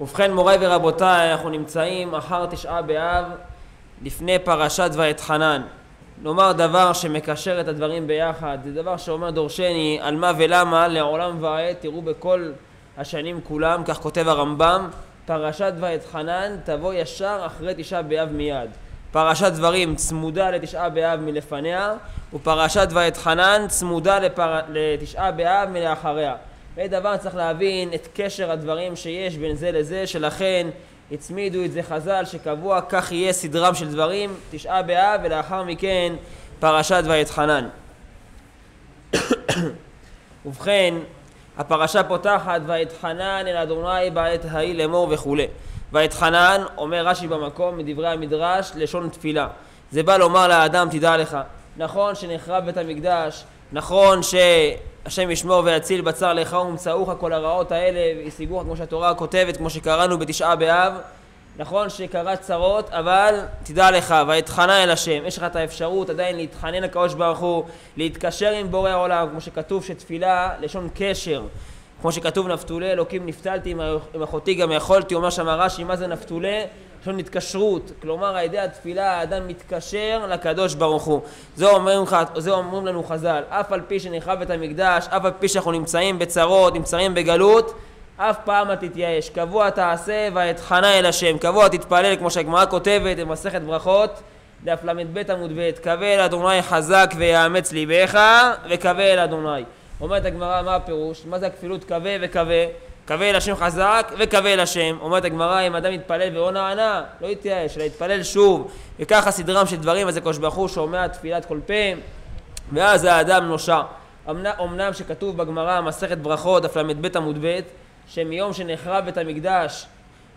ובכן מוריי ורבותיי, אנחנו נמצאים אחר תשעה באב לפני פרשת ואתחנן. נאמר דבר שמקשר את הדברים ביחד, זה דבר שאומר דורשני על מה ולמה לעולם ועד, תראו בכל השנים כולם, כך כותב הרמב"ם, פרשת ואתחנן תבוא ישר אחרי תשעה באב מיד. פרשת דברים צמודה לתשעה באב מלפניה, ופרשת ואתחנן צמודה לפר... לתשעה באב מלאחריה. זה דבר צריך להבין את קשר הדברים שיש בין זה לזה, שלכן הצמידו את זה חז"ל שקבוע כך יהיה סדרם של דברים, תשעה באב ולאחר מכן פרשת ואתחנן. ובכן, הפרשה פותחת ואתחנן אל אדוני בעת ההיא לאמור וכולי. ואתחנן, אומר רש"י במקום מדברי המדרש, לשון תפילה. זה בא לומר לאדם, תדע לך, נכון שנחרב בית המקדש, נכון שהשם ישמור ויציל בצר לך ומצאוך כל הרעות האלה והשיגוך כמו שהתורה כותבת, כמו שקראנו בתשעה באב, נכון שקרה צרות, אבל תדע לך, ואתחנן אל השם, יש לך את האפשרות עדיין להתחנן לקדוש ברוך הוא, להתקשר עם בורא העולם, כמו שכתוב שתפילה לשון קשר, כמו שכתוב נפתולי אלוקים נפתלתי עם אחותי גם יכולתי, אומר שם רש"י מה זה נפתולי? לשון התקשרות, כלומר על ידי התפילה האדם מתקשר לקדוש ברוך הוא. זה אומרים, זה אומרים לנו חז"ל, אף על פי שנחרב את המקדש, אף על פי שאנחנו נמצאים בצרות, נמצאים בגלות, אף פעם אל תתייאש, קבוע תעשה ואתחנה אל השם, קבוע תתפלל כמו שהגמרא כותבת במסכת ברכות, דף ל"ב עמוד ב', קווה אל אדוני חזק ויאמץ ליבך וקווה אל אדוני. אומרת הגמרא מה הפירוש? מה זה הכפילות קווה וקווה? קווה אל השם חזק וקווה אל השם. אומרת הגמרא אם אדם יתפלל ולא נענה, לא יתייאש, אלא יתפלל שוב. וככה סדרם של דברים, אז הקדוש ברוך הוא שומע תפילת כל פה, ואז האדם נושע. אמנם שכתוב בגמרא מסכת ברכות, דף ל"ב עמוד ב', שמיום שנחרב בית המקדש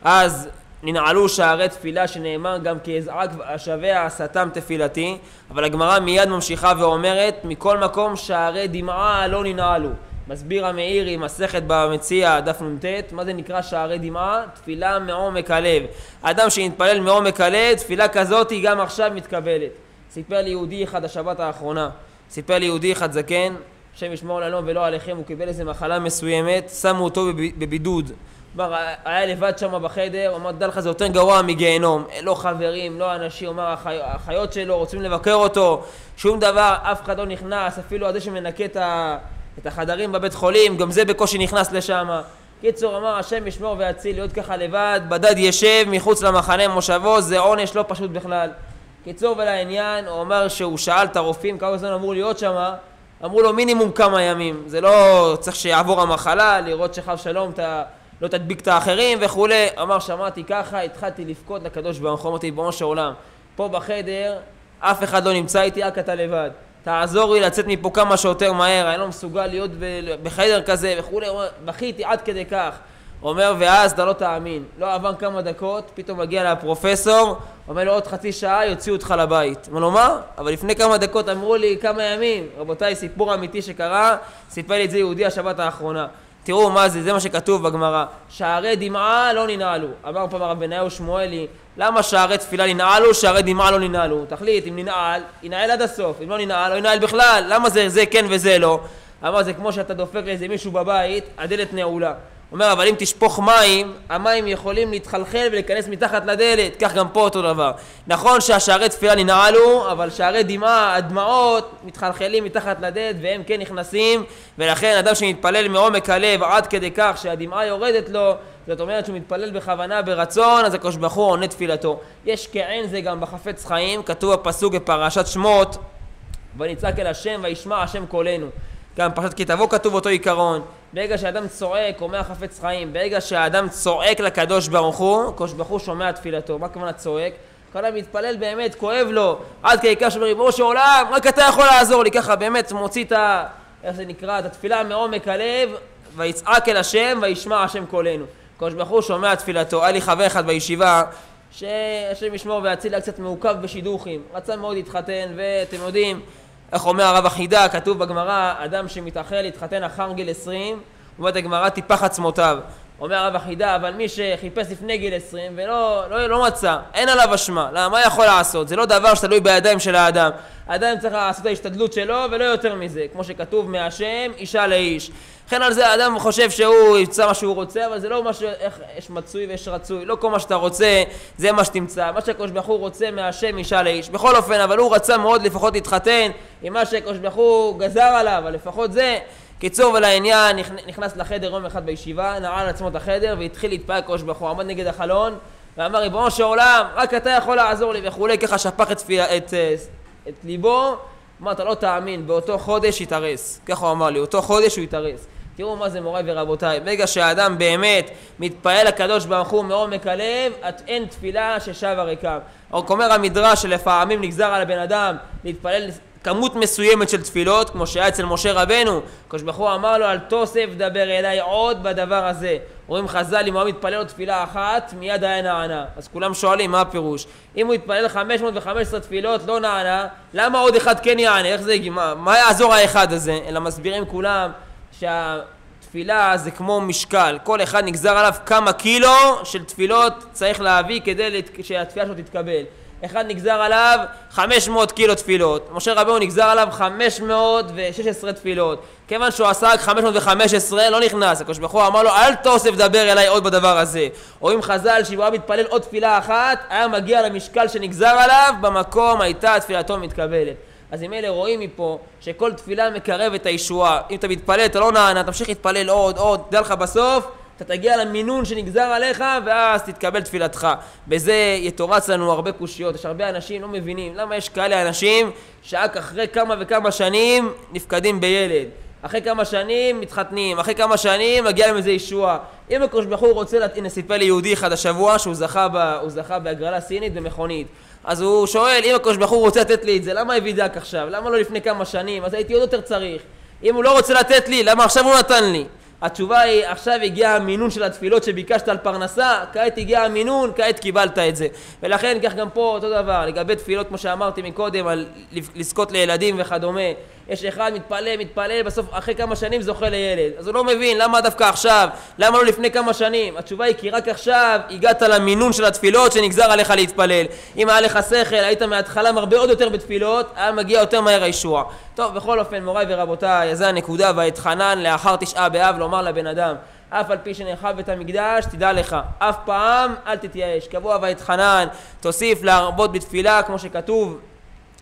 אז ננעלו שערי תפילה שנאמר גם כי אזעק השבע עשתם תפילתי אבל הגמרא מיד ממשיכה ואומרת מכל מקום שערי דמעה לא ננעלו מסביר המאירי מסכת במציע דף נ"ט מה זה נקרא שערי דמעה? תפילה מעומק הלב אדם שמתפלל מעומק הלב תפילה כזאת היא גם עכשיו מתקבלת סיפר לי יהודי אחד השבת האחרונה סיפר לי יהודי אחד זקן השם ישמור לנו ולא עליכם, הוא קיבל איזה מחלה מסוימת, שמו אותו בבידוד. כלומר, היה לבד שם בחדר, אמר, דע לך, זה יותר גרוע מגיהנום. לא חברים, לא אנשים, אמר, החיות שלו רוצים לבקר אותו, שום דבר, אף אחד לא נכנס, אפילו הזה שמנקה את החדרים בבית חולים, גם זה בקושי נכנס לשם. קיצור, אמר, השם ישמור ויציל, להיות ככה לבד, בדד ישב מחוץ למחנה מושבו, זה עונש לא פשוט בכלל. קיצור ולעניין, הוא אומר שהוא שאל את הרופאים כמה זמן אמור להיות שם, אמרו לו מינימום כמה ימים, זה לא צריך שיעבור המחלה, לראות שחב שלום אתה לא תדביק את האחרים וכולי. אמר שמעתי ככה, התחלתי לבכות לקדוש ברוך הוא, אמרתי בראש העולם, פה בחדר אף אחד לא נמצא איתי, רק אתה לבד. תעזור לי לצאת מפה כמה שיותר מהר, אני לא מסוגל להיות בחדר כזה וכולי, בכיתי עד כדי כך. אומר ואז אתה לא תאמין, לא עבר כמה דקות, פתאום מגיע לפרופסור, אומר לו עוד חצי שעה יוציאו אותך לבית. אומר לו מה? אבל לפני כמה דקות אמרו לי כמה ימים. רבותיי, סיפור אמיתי שקרה, סיפר לי את זה יהודי השבת האחרונה. תראו מה זה, זה מה שכתוב בגמרא. שערי דמעה לא ננעלו. אמר פעם הרב בניהו שמואלי, למה שערי תפילה ננעלו, שערי דמעה לא ננעלו? תחליט, אם ננעל, ינעל עד הסוף. אם לא ננעל, לא ינעל בכלל. למה זה, זה כן וזה לא? אמר, זה כמו שאתה דופק לאיזה מישהו בבית, הדלת נעולה. אומר, אבל אם תשפוך מים, המים יכולים להתחלחל ולהיכנס מתחת לדלת, כך גם פה אותו דבר. נכון שהשערי תפילה ננעלו, אבל שערי דמעה, הדמעות, מתחלחלים מתחת לדלת והם כן נכנסים, ולכן אדם שמתפלל מעומק הלב עד כדי כך שהדמעה יורדת לו, זאת אומרת שהוא מתפלל בכוונה, ברצון, אז הקדוש ברוך הוא עונה תפילתו. יש כעין זה גם בחפץ חיים, כתוב הפסוק בפרשת שמות, ונצעק אל השם וישמע השם קולנו. גם פרשת כי תבוא כתוב אותו עיקרון. ברגע שאדם צועק, אומר חפץ חיים, ברגע שהאדם צועק לקדוש ברוך הוא, הקדוש ברוך הוא שומע תפילתו. מה הכוונה צועק? אדם מתפלל באמת, כואב לו, עד כדי כך שאומר, ריבונו של עולם, רק אתה יכול לעזור לי, ככה באמת מוציא את ה... איך זה נקרא? את התפילה מעומק הלב, ויצעק אל השם, וישמע השם קולנו. הקדוש ברוך הוא שומע תפילתו. היה לי חבר אחד בישיבה, שהשם ישמור ויציל היה קצת מעוכב בשידוכים. רצה מאוד להתחתן, ואתם יודעים, איך אומר הרב החידה, כתוב בגמרא, אדם שמתאחר להתחתן אחר גיל עשרים, אומרת הגמרא, טיפח עצמותיו. אומר הרב אחידה, אבל מי שחיפש לפני גיל 20 ולא לא, לא מצא, אין עליו אשמה. למה? מה יכול לעשות? זה לא דבר שתלוי בידיים של האדם. האדם צריך לעשות את ההשתדלות שלו ולא יותר מזה. כמו שכתוב מהשם, אישה לאיש. לכן על זה האדם חושב שהוא ימצא מה שהוא רוצה, אבל זה לא מה שיש מצוי ויש רצוי. לא כל מה שאתה רוצה, זה מה שתמצא. מה שהקדוש ברוך הוא רוצה מהשם אישה לאיש. בכל אופן, אבל הוא רצה מאוד לפחות להתחתן עם מה שהקדוש ברוך הוא גזר עליו, אבל לפחות זה. קיצור ולעניין, נכנס לחדר יום אחד בישיבה, נעל עצמו את החדר והתחיל להתפעל הקדוש ברוך הוא, עמד נגד החלון ואמר ריבונו של עולם, רק אתה יכול לעזור לי וכולי, ככה שפך את, את, את, את ליבו, אמר אתה לא תאמין, באותו חודש התארס, ככה הוא אמר לי, אותו חודש הוא התארס. תראו מה זה מוריי ורבותיי, ברגע שהאדם באמת מתפעל לקדוש ברוך הוא מעומק הלב, את אין תפילה ששבה ריקם. אומר המדרש שלפעמים נגזר על הבן אדם להתפלל כמות מסוימת של תפילות, כמו שהיה אצל משה רבנו, הקדוש ברוך הוא אמר לו אל תוסף דבר אליי עוד בדבר הזה. רואים חז"ל אם הוא היה מתפלל לו תפילה אחת, מיד היה נענה. אז כולם שואלים מה הפירוש. אם הוא יתפלל 515 תפילות לא נענה, למה עוד אחד כן יענה? איך זה? מה, מה יעזור האחד הזה? אלא מסבירים כולם שהתפילה זה כמו משקל, כל אחד נגזר עליו כמה קילו של תפילות צריך להביא כדי שהתפילה שלו תתקבל. אחד נגזר עליו 500 קילו תפילות, משה רבנו נגזר עליו 516 תפילות, כיוון שהוא עשה רק 515 לא נכנס, הקדוש ברוך הוא אמר לו אל תוסף דבר אליי עוד בדבר הזה, או אם חז"ל שאם הוא היה מתפלל עוד תפילה אחת היה מגיע למשקל שנגזר עליו במקום הייתה תפילתו מתקבלת. אז אם אלה רואים מפה שכל תפילה מקרבת הישועה. אם אתה מתפלל אתה לא נענה תמשיך להתפלל עוד עוד תדע לך בסוף אתה תגיע למינון שנגזר עליך ואז תתקבל תפילתך. בזה יתורץ לנו הרבה קושיות, יש הרבה אנשים לא מבינים למה יש כאלה אנשים שרק אחרי כמה וכמה שנים נפקדים בילד. אחרי כמה שנים מתחתנים, אחרי כמה שנים מגיע להם איזה ישועה. אם הקדוש ברוך הוא רוצה, הנה סיפר לי יהודי אחד השבוע שהוא זכה, ב, זכה בהגרלה סינית במכונית. אז הוא שואל, אם הקדוש ברוך הוא רוצה לתת לי את זה, למה הביא דק עכשיו? למה לא לפני כמה שנים? אז הייתי עוד יותר צריך. אם הוא לא רוצה לתת לי, למה עכשיו הוא נתן לי? התשובה היא, עכשיו הגיע המינון של התפילות שביקשת על פרנסה, כעת הגיע המינון, כעת קיבלת את זה. ולכן כך גם פה אותו דבר, לגבי תפילות כמו שאמרתי מקודם, על לזכות לילדים וכדומה. יש אחד מתפלל, מתפלל, בסוף אחרי כמה שנים זוכה לילד. אז הוא לא מבין, למה דווקא עכשיו? למה לא לפני כמה שנים? התשובה היא כי רק עכשיו הגעת למינון של התפילות שנגזר עליך להתפלל. אם היה לך שכל, היית מההתחלה מרבה עוד יותר בתפילות, היה מגיע יותר מהר הישוע. טוב, בכל אופן, מוריי ורבותיי, זו הנקודה, ואתחנן לאחר תשעה באב לומר לבן אדם אף על פי שנחב בית המקדש, תדע לך, אף פעם אל תתייאש. קבוע ואתחנן, תוסיף להרבות בתפילה, כמו שכתוב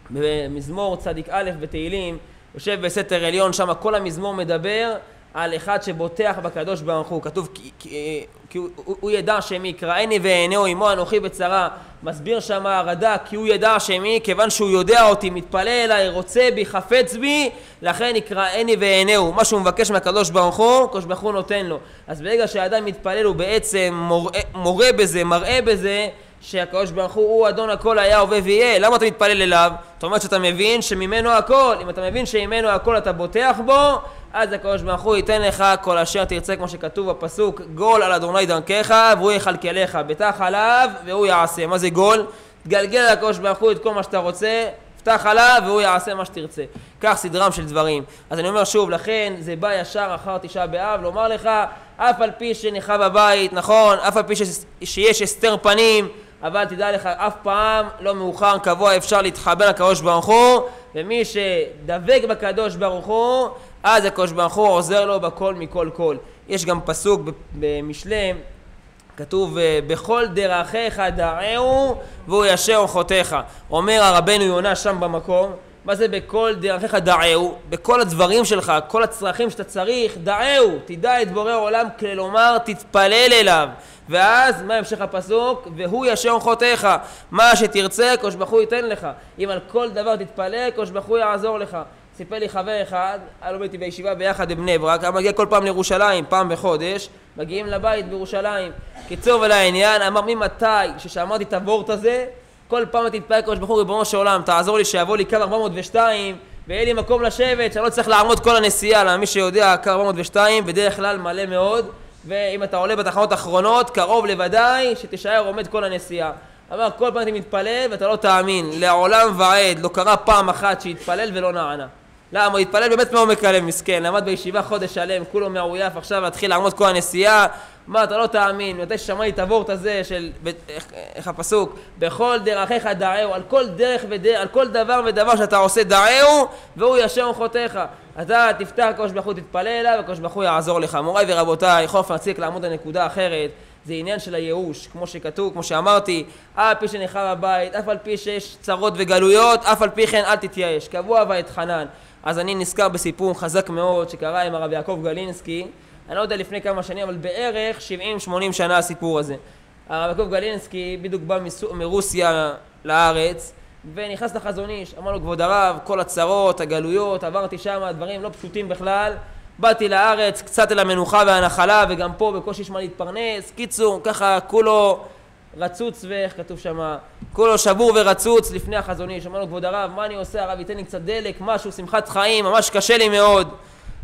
במזמור צדיק א' בתהילים, יושב בסתר עליון, שם כל המזמור מדבר על אחד שבוטח בקדוש ברוך הוא. כתוב כי, כי, כי הוא, הוא, ידע שמי, קראני ואענהו עמו אנוכי בצרה. מסביר שם הרד"ק כי הוא ידע שמי, כיוון שהוא יודע אותי, מתפלל אליי, רוצה בי, חפץ בי, לכן יקראני ואענהו. מה שהוא מבקש מהקדוש ברוך הוא, הקדוש ברוך הוא נותן לו. אז ברגע שהאדם מתפלל הוא בעצם מורה, מורה בזה, מראה בזה שהקדוש ברוך הוא אדון הכל היה הווה ויהיה. למה אתה מתפלל אליו? זאת אומרת שאתה מבין שממנו הכל. אם אתה מבין שממנו הכל אתה בוטח בו אז הקדוש ברוך הוא ייתן לך כל אשר תרצה כמו שכתוב בפסוק גול על אדוני דרכך והוא יכלכלך בטח עליו והוא יעשה. מה זה גול? תגלגל על הקדוש ברוך הוא את כל מה שאתה רוצה פתח עליו והוא יעשה מה שתרצה. כך סדרם של דברים. אז אני אומר שוב לכן זה בא ישר אחר תשעה באב לומר לך אף על פי שניחה בבית נכון אף על פי שיש הסתר פנים אבל תדע לך, אף פעם לא מאוחר, קבוע, אפשר להתחבר לקדוש ברוך הוא, ומי שדבק בקדוש ברוך הוא, אז הקדוש ברוך הוא עוזר לו בכל מכל כל. יש גם פסוק במשלי, כתוב, בכל דרכיך דעהו והוא ישר אורחותיך. אומר הרבנו יונה שם במקום, מה זה בכל דרכיך דעהו? בכל הדברים שלך, כל הצרכים שאתה צריך, דעהו, תדע את בורא עולם, כלומר תתפלל אליו. ואז מה המשך הפסוק? והוא ישר חוטאיך מה שתרצה קדוש ברוך הוא ייתן לך אם על כל דבר תתפלא קדוש ברוך הוא יעזור לך סיפר לי חבר אחד, היה לומד איתי בישיבה ביחד בבני ברק, היה מגיע כל פעם לירושלים, פעם בחודש, מגיעים לבית בירושלים. קיצור ולעניין, אמר ממתי ששמעתי את הוורט הזה, כל פעם תתפלל קדוש ברוך הוא ריבונו של עולם, תעזור לי שיבוא לי קו 402 ויהיה לי מקום לשבת, שאני לא צריך לעמוד כל הנסיעה, למי שיודע, קו 402 בדרך כלל מלא מאוד ואם אתה עולה בתחנות האחרונות, קרוב לוודאי שתישאר עומד כל הנסיעה. אמר, כל פעם אני מתפלל ואתה לא תאמין, לעולם ועד, לא קרה פעם אחת שהתפלל ולא נענה. למה? הוא התפלל באמת מעומק הלב, מסכן, למד בישיבה חודש שלם, כולו מעויף, עכשיו להתחיל לעמוד כל הנסיעה, מה, אתה לא תאמין, מתי ששמעתי את הוורט הזה של, איך, איך הפסוק, בכל דרכיך דעהו, על כל דרך ודרך, על כל דבר ודבר שאתה עושה דעהו, והוא ישר אורחותיך. אתה תפתח הקדוש ברוך הוא, תתפלל אליו, הקדוש ברוך הוא יעזור לך. מוריי ורבותיי, יכול להפסיק לעמוד על נקודה אחרת. זה עניין של הייאוש, כמו שכתוב, כמו שאמרתי, אף על פי שנחרב הבית, אף על פי שיש צרות וגלויות, אף על פי כן אל תתייאש. קבוע ואתחנן. אז אני נזכר בסיפור חזק מאוד שקרה עם הרב יעקב גלינסקי, אני לא יודע לפני כמה שנים, אבל בערך 70-80 שנה הסיפור הזה. הרב יעקב גלינסקי בדיוק בא מרוסיה לארץ, ונכנס לחזון איש, אמר לו כבוד הרב, כל הצרות, הגלויות, עברתי שם, דברים לא פשוטים בכלל, באתי לארץ, קצת אל המנוחה והנחלה, וגם פה בקושי יש מה להתפרנס. קיצור, ככה כולו רצוץ ואיך כתוב שם, כולו שבור ורצוץ לפני החזון איש. אמר לו, כבוד הרב, מה אני עושה? הרב, ייתן לי קצת דלק, משהו, שמחת חיים, ממש קשה לי מאוד.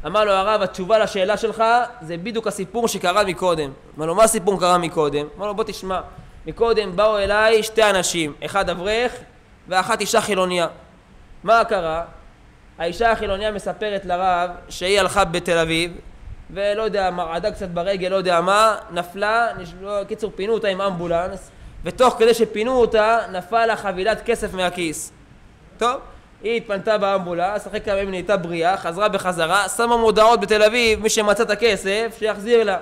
אמר לו הרב, התשובה לשאלה שלך זה בדיוק הסיפור שקרה מקודם. אמר לו, מה הסיפור קרה מקודם? אמר לו, בוא תשמע. מקודם באו אליי שתי אנשים, אחד אברך ואחת אישה חילוניה. מה קרה? האישה החילוניה מספרת לרב שהיא הלכה בתל אביב ולא יודע, מרעדה קצת ברגל, לא יודע מה, נפלה, נשלו, קיצור פינו אותה עם אמבולנס ותוך כדי שפינו אותה נפל לה חבילת כסף מהכיס. טוב, היא התפנתה באמבולנס, אחרי כמה ימים נהייתה בריאה, חזרה בחזרה, שמה מודעות בתל אביב, מי שמצא את הכסף, שיחזיר לה.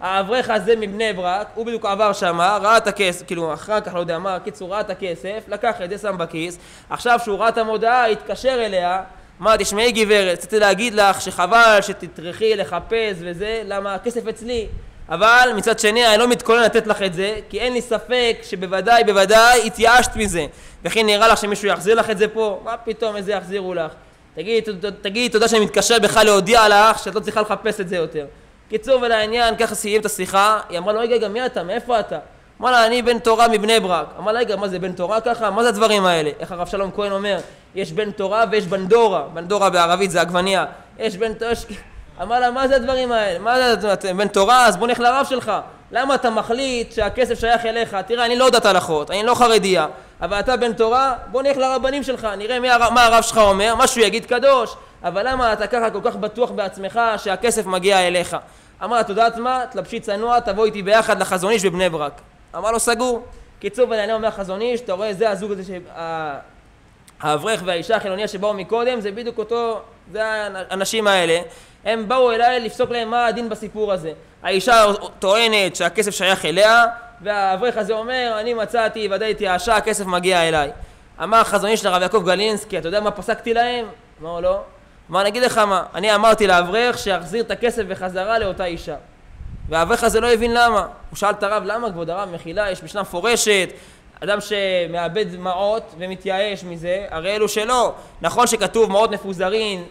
האברך הזה מבני ברק, הוא בדיוק עבר שמה, ראה את הכסף, כאילו אחר כך לא יודע מה, קיצור ראה את הכסף, לקח את זה, שם בכיס, עכשיו שהוא ראה את המודעה, התקשר אליה, אמר, תשמעי גברת, רציתי להגיד לך שחבל שתטרחי לחפש וזה, למה הכסף אצלי. אבל מצד שני אני לא מתכונן לתת לך את זה, כי אין לי ספק שבוודאי בוודאי התייאשת מזה. וכי נראה לך שמישהו יחזיר לך את זה פה? מה פתאום איזה יחזירו לך? תגידי תגיד, תודה שאני מתקשר בכלל להודיע לך שאת לא צריכה לחפש את זה יותר. קיצור ולעניין, ככה סיים את השיחה, היא אמרה לו, רגע, רגע, מי אתה? מאיפה אתה? אמר לה, אני בן תורה מבני ברק. אמר לה, רגע, מה זה בן תורה ככה? מה זה הדברים האלה? איך הרב שלום כהן אומר? יש בן תורה ויש בנדורה. בנדורה בערבית זה עגבנייה. יש בן תורה... אמר לה, מה זה הדברים האלה? מה זה, אתה בן תורה? אז בוא נלך לרב שלך. למה אתה מחליט שהכסף שייך אליך? תראה, אני לא יודעת הלכות, אני לא חרדיה, אבל אתה בן תורה, בוא נלך לרבנים שלך, נראה מי הר... מה הרב שלך אומר, מה שהוא יגיד קדוש, אבל למה אתה ככה כל כך בטוח בעצמך שהכסף מגיע אליך? אמר, את יודעת מה? תלבשי צנוע, תבוא איתי ביחד לחזון איש בבני ברק. אמר לו, סגור. קיצור, ואני אומר חזון איש, אתה רואה, זה הזוג הזה, האברך והאישה החילוניה שבאו מקודם, זה בדיוק אותו, זה האנשים האלה. הם באו אליי לפסוק להם מה הדין בסיפור הזה. האישה טוענת שהכסף שייך אליה, והאברך הזה אומר, אני מצאתי, ודאי התייאשה, הכסף מגיע אליי. אמר החזון איש לרב יעקב גלינסקי, אתה יודע מה פסקתי להם? אמר לו, מה אני אגיד לך מה, אני אמרתי לאברך שיחזיר את הכסף בחזרה לאותה אישה. והאברך הזה לא הבין למה. הוא שאל את הרב, למה כבוד הרב, מחילה, יש משנה מפורשת, אדם שמאבד מעות ומתייאש מזה, הרי אלו שלא. נכון שכתוב מעות מפוזרים,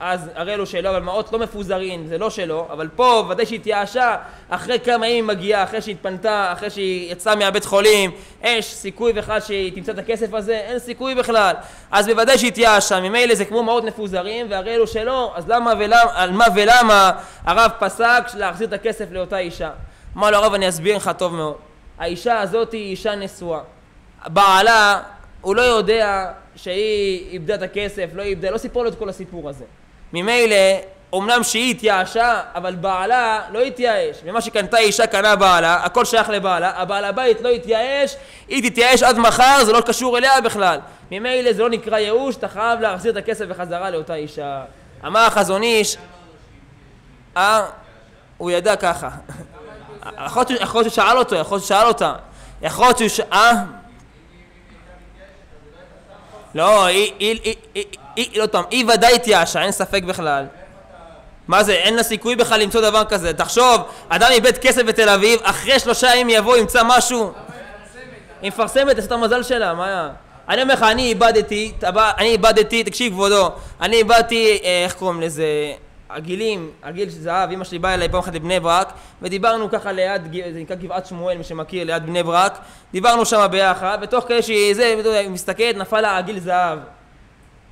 אז הרי אלו שלא, אבל מעות לא מפוזרים, זה לא שלו, אבל פה ודאי שהתייאשה, אחרי כמה ימים היא מגיעה, אחרי שהיא התפנתה, אחרי שהיא יצאה מהבית חולים, יש סיכוי בכלל שהיא תמצא את הכסף הזה? אין סיכוי בכלל. אז בוודאי שהתייאשה, ממילא זה כמו מעות מפוזרים, והרי אלו שלא, אז למה ולמה, על מה ולמה הרב פסק להחזיר את הכסף לאותה אישה? אמר לו הרב, אני אסביר לך טוב מאוד. האישה הזאת היא אישה נשואה. בעלה, הוא לא יודע שהיא איבדה את הכסף, לא איבדה, לא סיפור לו את כל הסיפור הזה. ממילא, אמנם שהיא התייאשה, אבל בעלה לא התייאש. ומה שקנתה אישה קנה בעלה, הכל שייך לבעלה, הבעל הבית לא התייאש, היא תתייאש עד מחר, זה לא קשור אליה בכלל. ממילא זה לא נקרא ייאוש, אתה חייב להחזיר את הכסף בחזרה לאותה אישה. אמר החזון איש, אה, הוא ידע ככה. יכול להיות ששאל אותו, יכול להיות ששאל אותה. יכול להיות שהוא ש... אה? לא, היא, היא, היא, היא, לא היא ודאי התייאשה, אין ספק בכלל. מה זה, אין לה סיכוי בכלל למצוא דבר כזה. תחשוב, אדם איבד כסף בתל אביב, אחרי שלושה ימים יבוא, ימצא משהו. היא מפרסמת, את המזל שלה, מה היה? אני אומר לך, אני איבדתי, אני איבדתי, תקשיב כבודו, אני איבדתי, אה, איך קוראים לזה? הגילים, הגיל של זהב, אמא שלי באה אליי פעם אחת לבני ברק ודיברנו ככה ליד, זה נקרא גבעת שמואל, מי שמכיר, ליד בני ברק. דיברנו שם ביחד ותוך כדי שהיא זה, מסתכלת, נפל לה הגיל זהב.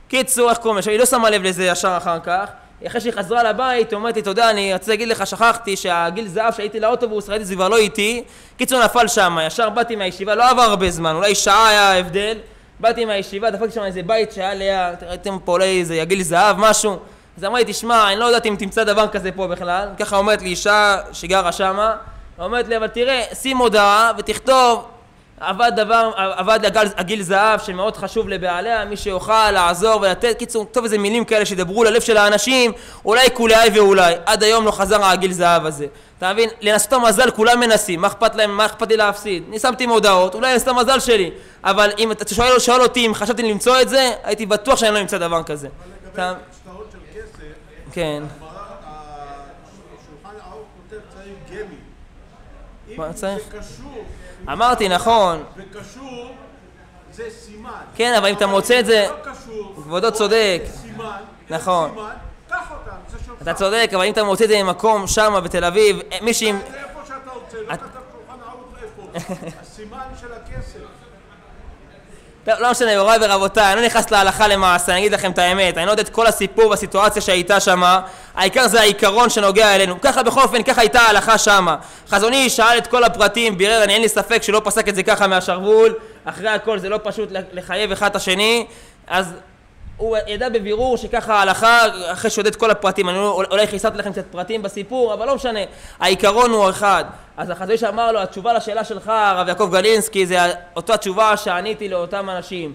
קיצור, איך קוראים לה? היא לא שמה לב לזה ישר אחר כך. אחרי שהיא חזרה לבית, היא אומרת לי, אתה יודע, אני רוצה להגיד לך, שכחתי שהגיל זהב שהייתי לאוטובוס, ראיתי זה כבר לא איתי. קיצור נפל שם, ישר באתי מהישיבה, לא עבר הרבה זמן, אולי שעה היה הבדל באתי מהישיבה, דפקתי שם איזה בית שהיה ליד, ראיתם פה אולי איזה יגיל זהב, משהו. אז אמרה לי, תשמע, אני לא יודעת אם תמצא דבר כזה פה בכלל. ככה אומרת לי אישה שגרה שמה, אומרת לי, אבל תראה, שים הודעה ותכתוב, עבד דבר, עבד הגיל, הגיל זהב שמאוד חשוב לבעליה, מי שיוכל לעזור ולתת, קיצור, כתוב איזה מילים כאלה שידברו ללב של האנשים, אולי כולי ואולי. עד היום לא חזר הגיל זהב הזה. אתה מבין? לנסות המזל כולם מנסים, מה אכפת להם, מה אכפת לי להפסיד? אני שמתי מודעות, אולי לנסות המזל שלי, אבל אם אתה שואל, שואל אותי אם חשבתי למצוא את זה, הייתי בטוח שאני לא אמצא דבר כזה. אבל לגבי כסף, כן. מה צריך? אמרתי, נכון. וקשור, זה סימן. כן, אבל אם אתה מוצא את זה- לא כבודו צודק. נכון. אתה צודק, אבל אם אתה מוצא את זה ממקום שם בתל אביב, מישהי... איפה שאתה רוצה, לא כתב שולחן ערוך איפה. הסימן של הכסף. טוב, לא משנה, יוראי ורבותיי, אני לא נכנס להלכה למעשה, אני אגיד לכם את האמת, אני לא יודע את כל הסיפור והסיטואציה שהייתה שמה, העיקר זה העיקרון שנוגע אלינו. ככה בכל אופן, ככה הייתה ההלכה שמה. חזון איש שאל את כל הפרטים, בירר, אני אין לי ספק שלא פסק את זה ככה מהשרוול, אחרי הכל זה לא פשוט לחייב אחד את השני, אז הוא ידע בבירור שככה ההלכה, אחרי שהוא יודע את כל הפרטים, אני לא- אולי חיסרתי לכם קצת פרטים בסיפור, אבל לא משנה, העיקרון הוא אחד. אז החזון איש אמר לו, התשובה לשאלה שלך, הרב יעקב גלינסקי, זה אותה תשובה שעניתי לאותם אנשים.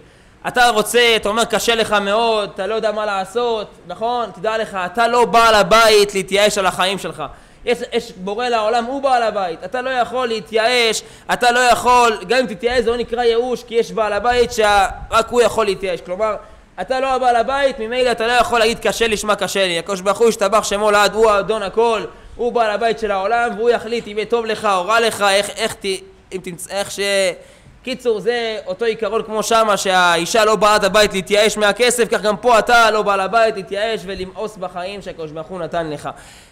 אתה רוצה, אתה אומר קשה לך מאוד, אתה לא יודע מה לעשות, נכון? תדע לך, אתה לא בעל הבית להתייאש על החיים שלך. יש, יש בורא לעולם, הוא בעל הבית. אתה לא יכול להתייאש, אתה לא יכול, גם אם תתייאש זה לא נקרא ייאוש, כי יש בעל הבית שרק הוא יכול להתייאש. כלומר, אתה לא הבעל הבית, ממילא אתה לא יכול להגיד קשה לי, שמע קשה לי. הקדוש ברוך הוא ישתבח שמו לעד, הוא האדון הכל, הוא בעל הבית של העולם, והוא יחליט אם יהיה טוב לך או רע לך, איך, איך, ת, אם תמצא, איך ש... קיצור, זה אותו עיקרון כמו שמה, שהאישה לא בעלת הבית להתייאש מהכסף, כך גם פה אתה לא בעל הבית להתייאש ולמאוס בחיים שהקדוש ברוך הוא נתן לך.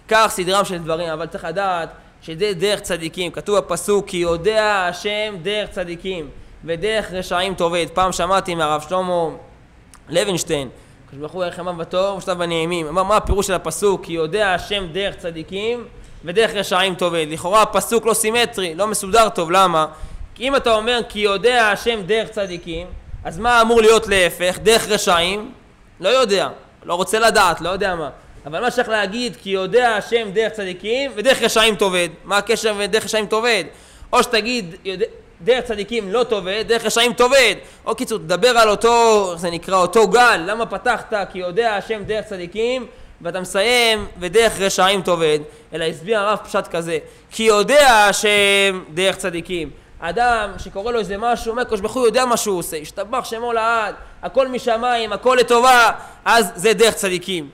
כך סדרם של דברים, אבל צריך לדעת שזה דרך צדיקים. כתוב בפסוק, כי יודע השם דרך צדיקים, ודרך רשעים תאבד. פעם שמעתי מהרב שלמה לוינשטיין, הקדוש ברוך הוא ירחם בטוב ושלב בנעימים. אמר מה הפירוש של הפסוק? כי יודע השם דרך צדיקים ודרך רשעים תאבד. לכאורה הפסוק לא סימטרי, לא מסודר טוב, למה? כי אם אתה אומר כי יודע השם דרך צדיקים, אז מה אמור להיות להפך? דרך רשעים? לא יודע, לא רוצה לדעת, לא יודע מה. אבל מה שצריך להגיד כי יודע השם דרך צדיקים ודרך רשעים תאבד. מה הקשר בין דרך רשעים תאבד? או שתגיד יודע, דרך צדיקים לא תאבד, דרך רשעים תאבד. או קיצור, תדבר על אותו, איך זה נקרא, אותו גל. למה פתחת כי יודע השם דרך צדיקים ואתה מסיים ודרך רשעים תאבד? אלא הסביר הרב פשט כזה. כי יודע השם דרך צדיקים. אדם שקורא לו איזה משהו, אומר, הקדוש ברוך הוא יודע מה שהוא עושה, השתבח שמו לעד, הכל משמיים, הכל לטובה, אז זה דרך צדיקים.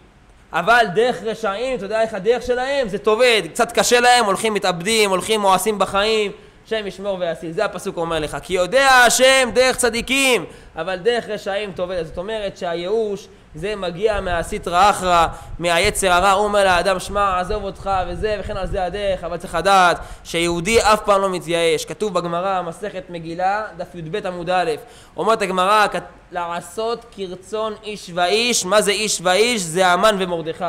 אבל דרך רשעים, אתה יודע איך הדרך שלהם? זה תאבד, קצת קשה להם, הולכים מתאבדים, הולכים מואסים בחיים, השם ישמור ויציל. זה הפסוק אומר לך, כי יודע השם דרך צדיקים, אבל דרך רשעים תאבד. זאת אומרת שהייאוש זה מגיע מהסטרא אחרא, מהיצר הרע, הוא אומר לאדם, שמע, עזוב אותך וזה, וכן על זה הדרך, אבל צריך לדעת שיהודי אף פעם לא מתייאש. כתוב בגמרא, מסכת מגילה, דף י"ב עמוד א', אומרת הגמרא, לעשות כרצון איש ואיש, מה זה איש ואיש? זה המן ומרדכי.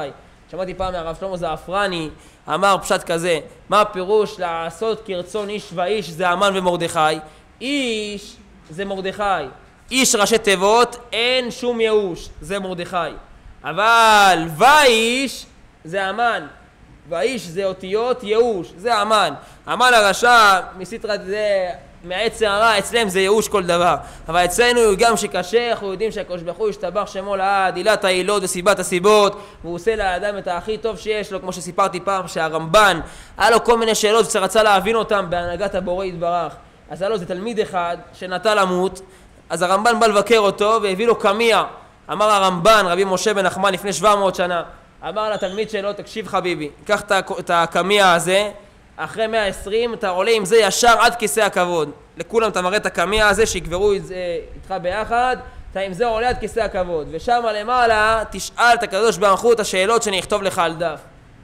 שמעתי פעם מהרב שלמה זעפרני, אמר פשט כזה, מה הפירוש לעשות כרצון איש ואיש זה המן ומרדכי? איש זה מרדכי, איש ראשי תיבות, אין שום ייאוש, זה מרדכי. אבל ואיש זה המן, והאיש זה אותיות ייאוש, זה המן. המן הרשע, מסיטרא זה מהעצר הרע, אצלם זה ייאוש כל דבר. אבל אצלנו גם שקשה, אנחנו יודעים שהקדוש ברוך הוא ישתבח שמו לעד, עילת העילות וסיבת הסיבות, והוא עושה לאדם את הכי טוב שיש לו, כמו שסיפרתי פעם, שהרמב"ן, היה לו כל מיני שאלות שרצה להבין אותן בהנהגת הבורא יתברך. אז היה לו איזה תלמיד אחד שנטה למות, אז הרמב"ן בא לבקר אותו והביא לו קמיע. אמר הרמב"ן, רבי משה בן נחמן לפני 700 שנה, אמר לתלמיד שלו, תקשיב חביבי, קח את הקמיע הזה, אחרי 120 אתה עולה עם זה ישר עד כיסא הכבוד. לכולם אתה מראה את הקמיע הזה, שיקברו את זה איתך ביחד, אתה עם זה עולה עד כיסא הכבוד. ושם למעלה תשאל את הקדוש ברוך הוא את השאלות שאני אכתוב לך על דף.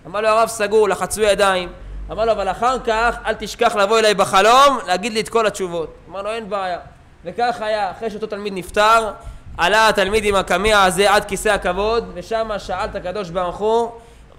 אמר לו הרב סגור, לחצו ידיים. אמר לו, אבל אחר כך אל תשכח לבוא אליי בחלום, להגיד לי את כל התשובות. אמר לו, אין בעיה. וכך היה, אחרי שאותו תלמיד נפטר, עלה התלמיד עם הקמיע הזה עד כיסא הכבוד, ושם שאל את הקדוש ברוך הוא,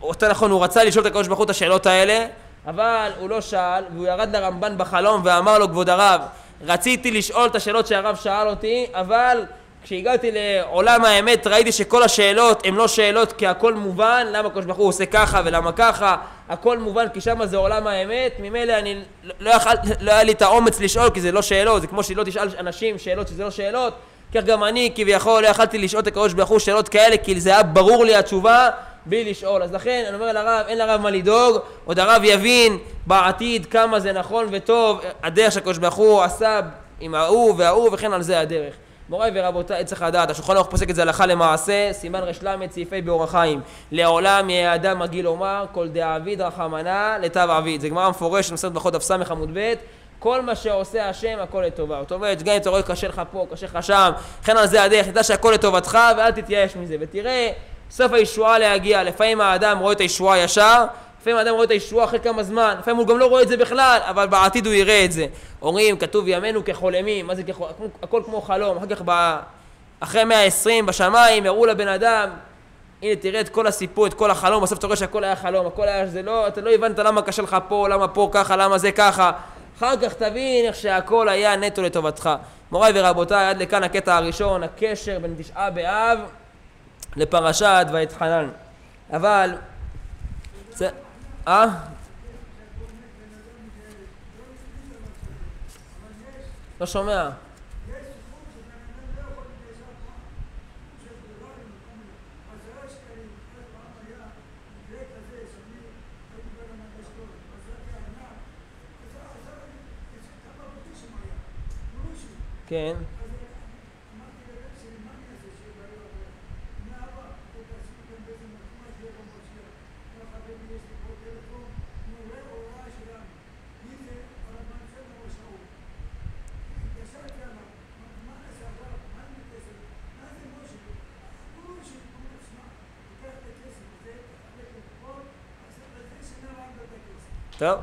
יותר נכון, הוא רצה לשאול את הקדוש ברוך הוא את השאלות האלה, אבל הוא לא שאל, והוא ירד לרמב"ן בחלום ואמר לו, כבוד הרב, רציתי לשאול את השאלות שהרב שאל אותי, אבל כשהגעתי לעולם האמת ראיתי שכל השאלות הן לא שאלות כי הכל מובן, למה הקדוש ברוך הוא עושה ככה ולמה ככה, הכל מובן כי שם זה עולם האמת, ממילא אני לא, יכול, לא היה לי את האומץ לשאול כי זה לא שאלות, זה כמו שלא תשאל אנשים שאלות שזה לא שאלות, כך גם אני כביכול לא יכלתי לשאול את הקדוש ברוך הוא שאלות כאלה כי זה היה ברור לי התשובה בלי לשאול. אז לכן אני אומר לרב, אין לרב מה לדאוג, עוד הרב יבין בעתיד כמה זה נכון וטוב, הדרך שהקדוש ברוך הוא עשה עם ההוא וההוא וכן על זה הדרך. מוריי ורבותיי, צריך לדעת, השולחן ערוך פוסק את זה הלכה למעשה, סימן ר"ל סעיפי באורח חיים. לעולם יהיה אדם מגעיל לומר, כל דאביד רחמנה לתו עביד. זה גמרא מפורשת, מסרת ברכות דף ס עמוד ב', כל מה שעושה השם הכל לטובה. זאת אומרת, גם אם אתה רואה קשה לך פה, קשה לך שם, וכן על זה הדרך, תדע שהכל לטובתך ואל תתייאש מזה. ותראה, סוף הישועה להגיע. לפעמים האדם רואה את הישועה ישר, לפעמים האדם רואה את הישועה אחרי כמה זמן, לפעמים הוא גם לא רואה את זה בכלל, אבל בעתיד הוא יראה את זה. אומרים, כתוב ימינו כחולמים, מה זה כחול... הכל כמו חלום. אחר כך, ב... אחרי מאה עשרים בשמיים, הראו לבן אדם, הנה תראה את כל הסיפור, את כל החלום, בסוף אתה רואה שהכל היה חלום, הכל היה, זה לא, אתה לא הבנת למה קשה לך פה, למה פה ככה, למה זה ככה. אחר כך תבין איך שהכל היה נטו לטובתך. מוריי ורבותיי, עד לכאן הקטע הראשון, הקשר בין תשעה באב לפרשת ואתחנן. אבל... זה... אה? לא שומע. כן. טוב.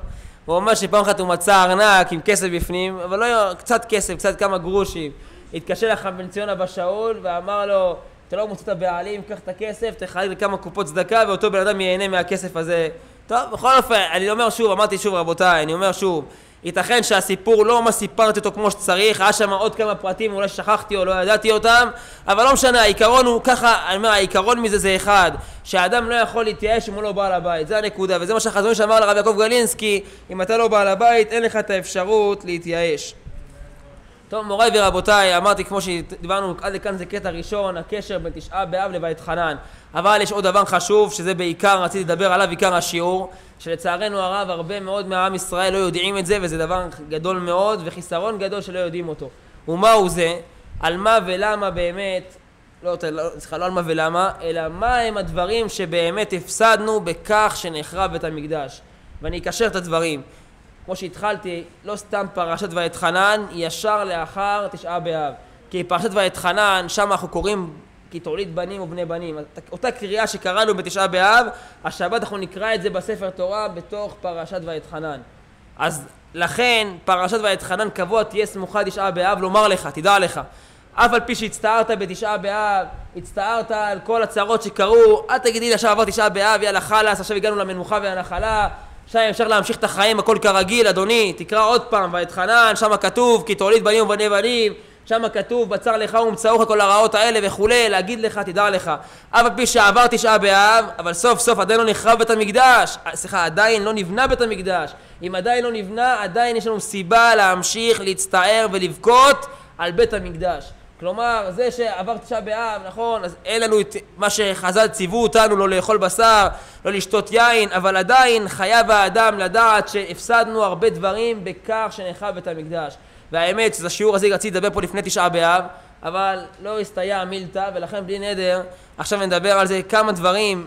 הוא אומר שפעם אחת הוא מצא ארנק עם כסף בפנים, אבל לא, קצת כסף, קצת כמה גרושים. התקשר לך בן ציון אבא שאול ואמר לו, אתה לא מוצא את הבעלים, קח את הכסף, תחלק לכמה קופות צדקה ואותו בן אדם ייהנה מהכסף הזה. טוב, בכל אופן, אני אומר שוב, אמרתי שוב רבותיי, אני אומר שוב, ייתכן שהסיפור לא ממש סיפרתי אותו כמו שצריך, היה שם עוד כמה פרטים, אולי שכחתי או לא ידעתי אותם, אבל לא משנה, העיקרון הוא ככה, אני אומר, העיקרון מזה זה אחד, שהאדם לא יכול להתייאש אם הוא לא בעל הבית, זה הנקודה, וזה מה שהחזון איש אמר לרב יעקב גלינסקי, אם אתה לא בעל הבית, אין לך את האפשרות להתייאש. טוב, מוריי ורבותיי, אמרתי כמו שדיברנו עד לכאן זה קטע ראשון, הקשר בין תשעה באב לבית חנן. אבל יש עוד דבר חשוב, שזה בעיקר, רציתי לדבר עליו, עיקר השיעור, שלצערנו הרב, הרבה מאוד מעם ישראל לא יודעים את זה, וזה דבר גדול מאוד, וחיסרון גדול שלא יודעים אותו. ומהו זה? על מה ולמה באמת, לא, סליחה, לא על מה ולמה, אלא מה הם הדברים שבאמת הפסדנו בכך שנחרב בית המקדש. ואני אקשר את הדברים. כמו שהתחלתי, לא סתם פרשת ואתחנן, ישר לאחר תשעה באב. כי פרשת ואתחנן, שם אנחנו קוראים כי תוליד בנים ובני בנים. אותה קריאה שקראנו בתשעה באב, השבת אנחנו נקרא את זה בספר תורה בתוך פרשת ואתחנן. אז לכן פרשת ואתחנן קבוע תהיה סמוכה תשעה באב לומר לך, תדע לך. אף על פי שהצטערת בתשעה באב, הצטערת על כל הצרות שקרו, אל תגידי לי עכשיו עבר תשעה באב, יאללה חלאס, עכשיו הגענו למנוחה והנחלה, עכשיו אפשר להמשיך את החיים, הכל כרגיל, אדוני, תקרא עוד פעם, ואתחנן, שם כתוב, כי תוליד בנים ובני בנים, שם כתוב, בצר לך ומצאוך כל הרעות האלה וכולי, להגיד לך, תדע לך. אף על פי שעבר תשעה באב, אבל סוף סוף עדיין לא נחרב בית המקדש. סליחה, עדיין לא נבנה בית המקדש. אם עדיין לא נבנה, עדיין יש לנו סיבה להמשיך להצטער ולבכות על בית המקדש. כלומר, זה שעבר תשעה באב, נכון, אז אין לנו את מה שחז"ל ציוו אותנו, לא לאכול בשר, לא לשתות יין, אבל עדיין חייב האדם לדעת שהפסדנו הרבה דברים בכך שנחרב בית המקדש. והאמת שזה השיעור הזה רציתי לדבר פה לפני תשעה באב, אבל לא הסתייע מילתא, ולכן בלי נדר, עכשיו נדבר על זה כמה דברים.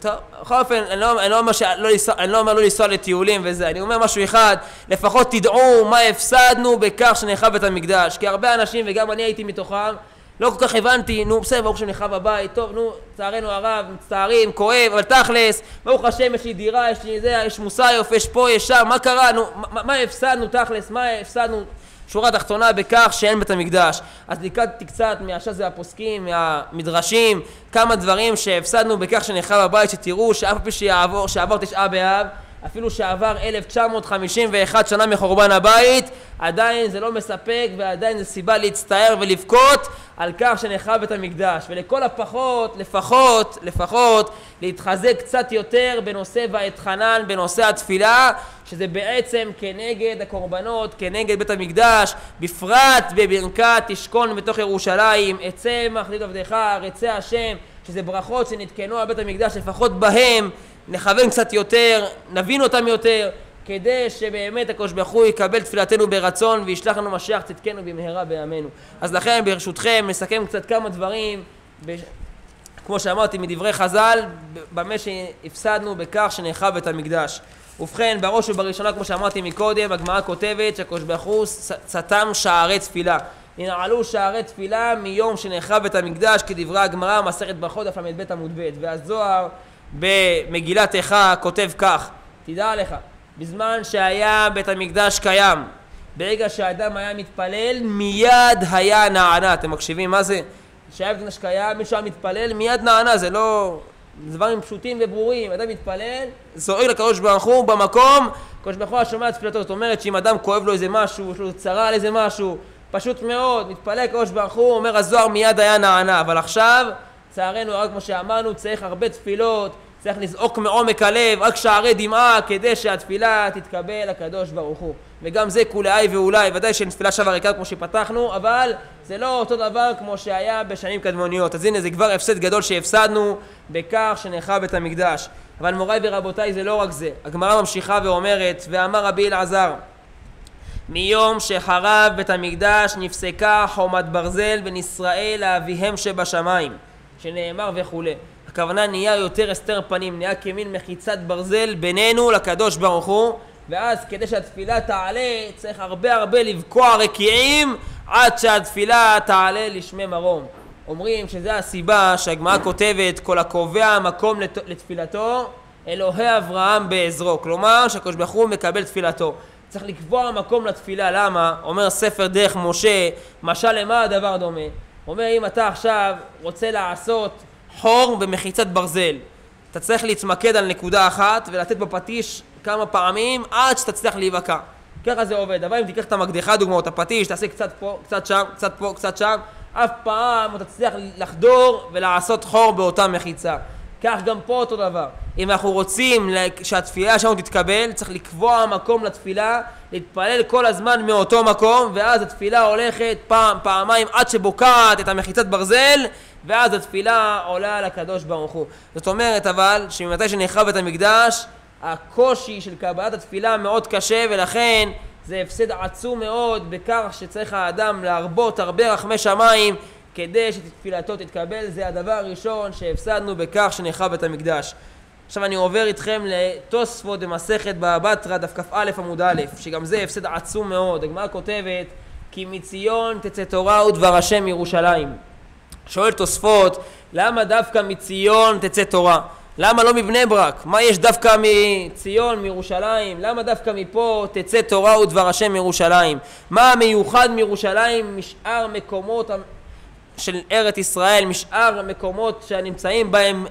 טוב, בכל אופן, אני לא, אני, לא אומר שלא אני לא אומר לא לנסוע לטיולים וזה, אני אומר משהו אחד, לפחות תדעו מה הפסדנו בכך שנחרב בית המקדש, כי הרבה אנשים, וגם אני הייתי מתוכם, לא כל כך הבנתי, נו בסדר, ברוך השם נחרב הבית, טוב, נו, לצערנו הרב, מצטערים, כואב, אבל תכלס, ברוך השם, יש לי דירה, יש לי זה, יש מוסיוף, יש פה, יש שם, מה קרה, נו, מה, מה הפסדנו תכלס, מה הפסדנו, שורה תחתונה בכך שאין בית המקדש. אז ליקדתי קצת מהש"ס והפוסקים, מהמדרשים, כמה דברים שהפסדנו בכך שנחרב הבית, שתראו שאף פי שיעבור, שעבר תשעה באב, אפילו שעבר 1951 שנה מחורבן הבית, עדיין זה לא מספק ועדיין זה סיבה להצטער ולבכות על כך שנחרב בית המקדש. ולכל הפחות, לפחות, לפחות, להתחזק קצת יותר בנושא ואתחנן, בנושא התפילה, שזה בעצם כנגד הקורבנות, כנגד בית המקדש, בפרט בברכת תשכון בתוך ירושלים, אצא מחליט עבדך, רצה השם, שזה ברכות שנתקנו על בית המקדש, לפחות בהם נכוון קצת יותר, נבין אותם יותר, כדי שבאמת הקדוש ברוך הוא יקבל תפילתנו ברצון וישלח לנו משיח צדקנו במהרה בימינו. אז לכן ברשותכם נסכם קצת כמה דברים, ב... כמו שאמרתי מדברי חז"ל, במה שהפסדנו בכך שנחרב בית המקדש. ובכן, בראש ובראשונה, כמו שאמרתי מקודם, הגמרא כותבת שהקדוש ברוך הוא סתם שערי תפילה. ננעלו שערי תפילה מיום שנחרב בית המקדש, כדברי הגמרא, מסכת ברכות, דף ל"ב עמוד ב', והזוהר במגילת איכה כותב כך, תדע לך, בזמן שהיה בית המקדש קיים, ברגע שהאדם היה מתפלל, מיד היה נענה. אתם מקשיבים? מה זה? כשהיה בית המקדש קיים, מישהו היה מתפלל, מיד נענה, זה לא... דברים פשוטים וברורים, אדם מתפלל, זועק לקדוש ברוך הוא במקום, הקדוש ברוך הוא שומע את תפילתו, זאת אומרת שאם אדם כואב לו איזה משהו, יש לו צרה על איזה משהו, פשוט מאוד, מתפלל לקדוש ברוך הוא, אומר הזוהר מיד היה נענה, אבל עכשיו, לצערנו, רק כמו שאמרנו, צריך הרבה תפילות, צריך לזעוק מעומק הלב, רק שערי דמעה, כדי שהתפילה תתקבל לקדוש ברוך הוא. וגם זה כולי ואולי, ודאי שאין תפילה שווה ריקה כמו שפתחנו, אבל זה לא אותו דבר כמו שהיה בשנים קדמוניות. אז הנה זה כבר הפסד גדול שהפסדנו בכך שנחרב בית המקדש. אבל מוריי ורבותיי זה לא רק זה. הגמרא ממשיכה ואומרת, ואמר רבי אלעזר, מיום שחרב בית המקדש נפסקה חומת ברזל בין ישראל לאביהם שבשמיים, שנאמר וכולי. הכוונה נהיה יותר הסתר פנים, נהיה כמין מחיצת ברזל בינינו לקדוש ברוך הוא ואז כדי שהתפילה תעלה צריך הרבה הרבה לבקוע רקיעים עד שהתפילה תעלה לשמי מרום. אומרים שזו הסיבה שהגמרא כותבת כל הקובע מקום לת... לתפילתו אלוהי אברהם בעזרו כלומר שהקדוש ברוך הוא מקבל תפילתו צריך לקבוע מקום לתפילה למה? אומר ספר דרך משה משל למה הדבר דומה? אומר אם אתה עכשיו רוצה לעשות חור במחיצת ברזל אתה צריך להתמקד על נקודה אחת ולתת בפטיש כמה פעמים עד שתצליח להיבקע. ככה זה עובד. אבל אם תיקח את המקדחה דוגמאות, את הפטיש, תעשה קצת פה, קצת שם, קצת פה, קצת שם, אף פעם לא תצליח לחדור ולעשות חור באותה מחיצה. כך גם פה אותו דבר. אם אנחנו רוצים שהתפילה שלנו תתקבל, צריך לקבוע מקום לתפילה, להתפלל כל הזמן מאותו מקום, ואז התפילה הולכת פעם, פעמיים, עד שבוקעת את המחיצת ברזל, ואז התפילה עולה לקדוש ברוך הוא. זאת אומרת אבל, שממתי שנחרב את המקדש, הקושי של קבלת התפילה מאוד קשה ולכן זה הפסד עצום מאוד בכך שצריך האדם להרבות הרבה רחמי שמיים כדי שתפילתו תתקבל. זה הדבר הראשון שהפסדנו בכך שנחרב בית המקדש. עכשיו אני עובר איתכם לתוספות במסכת בבא בתרא דף כ"א עמוד א' שגם זה הפסד עצום מאוד. הגמרא כותבת כי מציון תצא תורה ודבר השם מירושלים שואל תוספות למה דווקא מציון תצא תורה למה לא מבני ברק? מה יש דווקא מציון, מירושלים? למה דווקא מפה תצא תורה ודבר השם מירושלים? מה המיוחד מירושלים משאר מקומות של ארץ ישראל, משאר מקומות שנמצאים בהם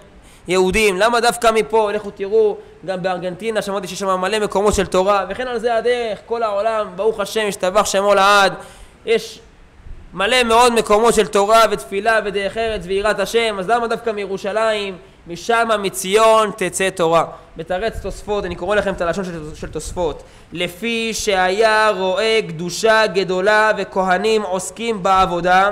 יהודים? למה דווקא מפה? לכו תראו, גם בארגנטינה שמעתי שיש שם מלא מקומות של תורה, וכן על זה הדרך, כל העולם, ברוך השם, ישתבח שמו לעד. יש מלא מאוד מקומות של תורה ותפילה ודרך ארץ ויראת השם, אז למה דווקא מירושלים? משם מציון תצא תורה. מתרץ תוספות, אני קורא לכם את הלשון של, של תוספות. לפי שהיה רואה קדושה גדולה וכהנים עוסקים בעבודה,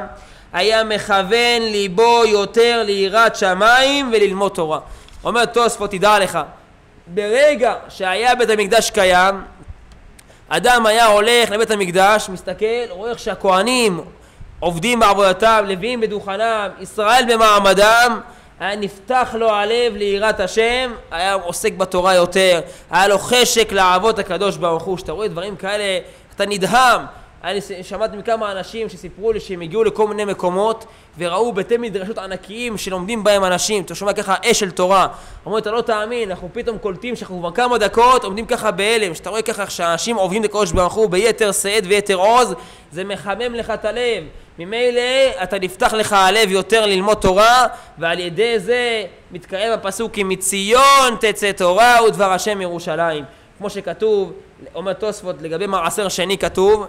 היה מכוון ליבו יותר ליראת שמיים וללמוד תורה. אומר תוספות, תדע לך, ברגע שהיה בית המקדש קיים, אדם היה הולך לבית המקדש, מסתכל, רואה איך שהכהנים עובדים בעבודתם, לוויים בדוכנם, ישראל במעמדם, היה נפתח לו הלב ליראת השם, היה עוסק בתורה יותר, היה לו חשק לעבוד הקדוש ברוך הוא. כשאתה רואה דברים כאלה, אתה נדהם. אני שמעתי מכמה אנשים שסיפרו לי שהם הגיעו לכל מיני מקומות וראו בתי מדרשות ענקיים שלומדים בהם אנשים, אתה שומע ככה אש של תורה. אומרים, אתה לא תאמין, אנחנו פתאום קולטים שאנחנו כבר כמה דקות עומדים ככה בהלם, שאתה רואה ככה שאנשים עובדים לקדוש ברוך הוא ביתר שאת ויתר עוז, זה מחמם לך את הלב. ממילא אתה נפתח לך הלב יותר ללמוד תורה, ועל ידי זה מתקיים הפסוק כי מציון תצא תורה ודבר השם ירושלים. כמו שכתוב, אומר תוספות לגבי מעשר שני כתוב,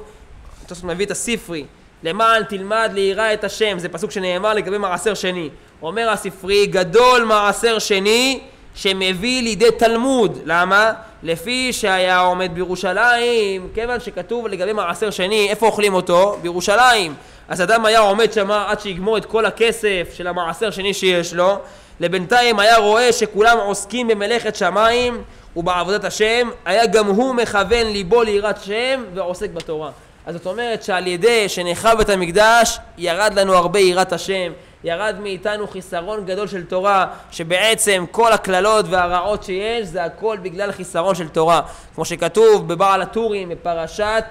תוספות מביא את הספרי, למען תלמד ליראה את השם, זה פסוק שנאמר לגבי מעשר שני. אומר הספרי, גדול מעשר שני שמביא לידי תלמוד. למה? לפי שהיה עומד בירושלים, כיוון שכתוב לגבי מעשר שני, איפה אוכלים אותו? בירושלים. אז אדם היה עומד שם עד שיגמור את כל הכסף של המעשר שני שיש לו, לבינתיים היה רואה שכולם עוסקים במלאכת שמיים ובעבודת השם, היה גם הוא מכוון ליבו ליראת שם ועוסק בתורה. אז זאת אומרת שעל ידי שנחרב בית המקדש, ירד לנו הרבה יראת השם, ירד מאיתנו חיסרון גדול של תורה, שבעצם כל הקללות והרעות שיש זה הכל בגלל חיסרון של תורה. כמו שכתוב בבעל הטורים בפרשת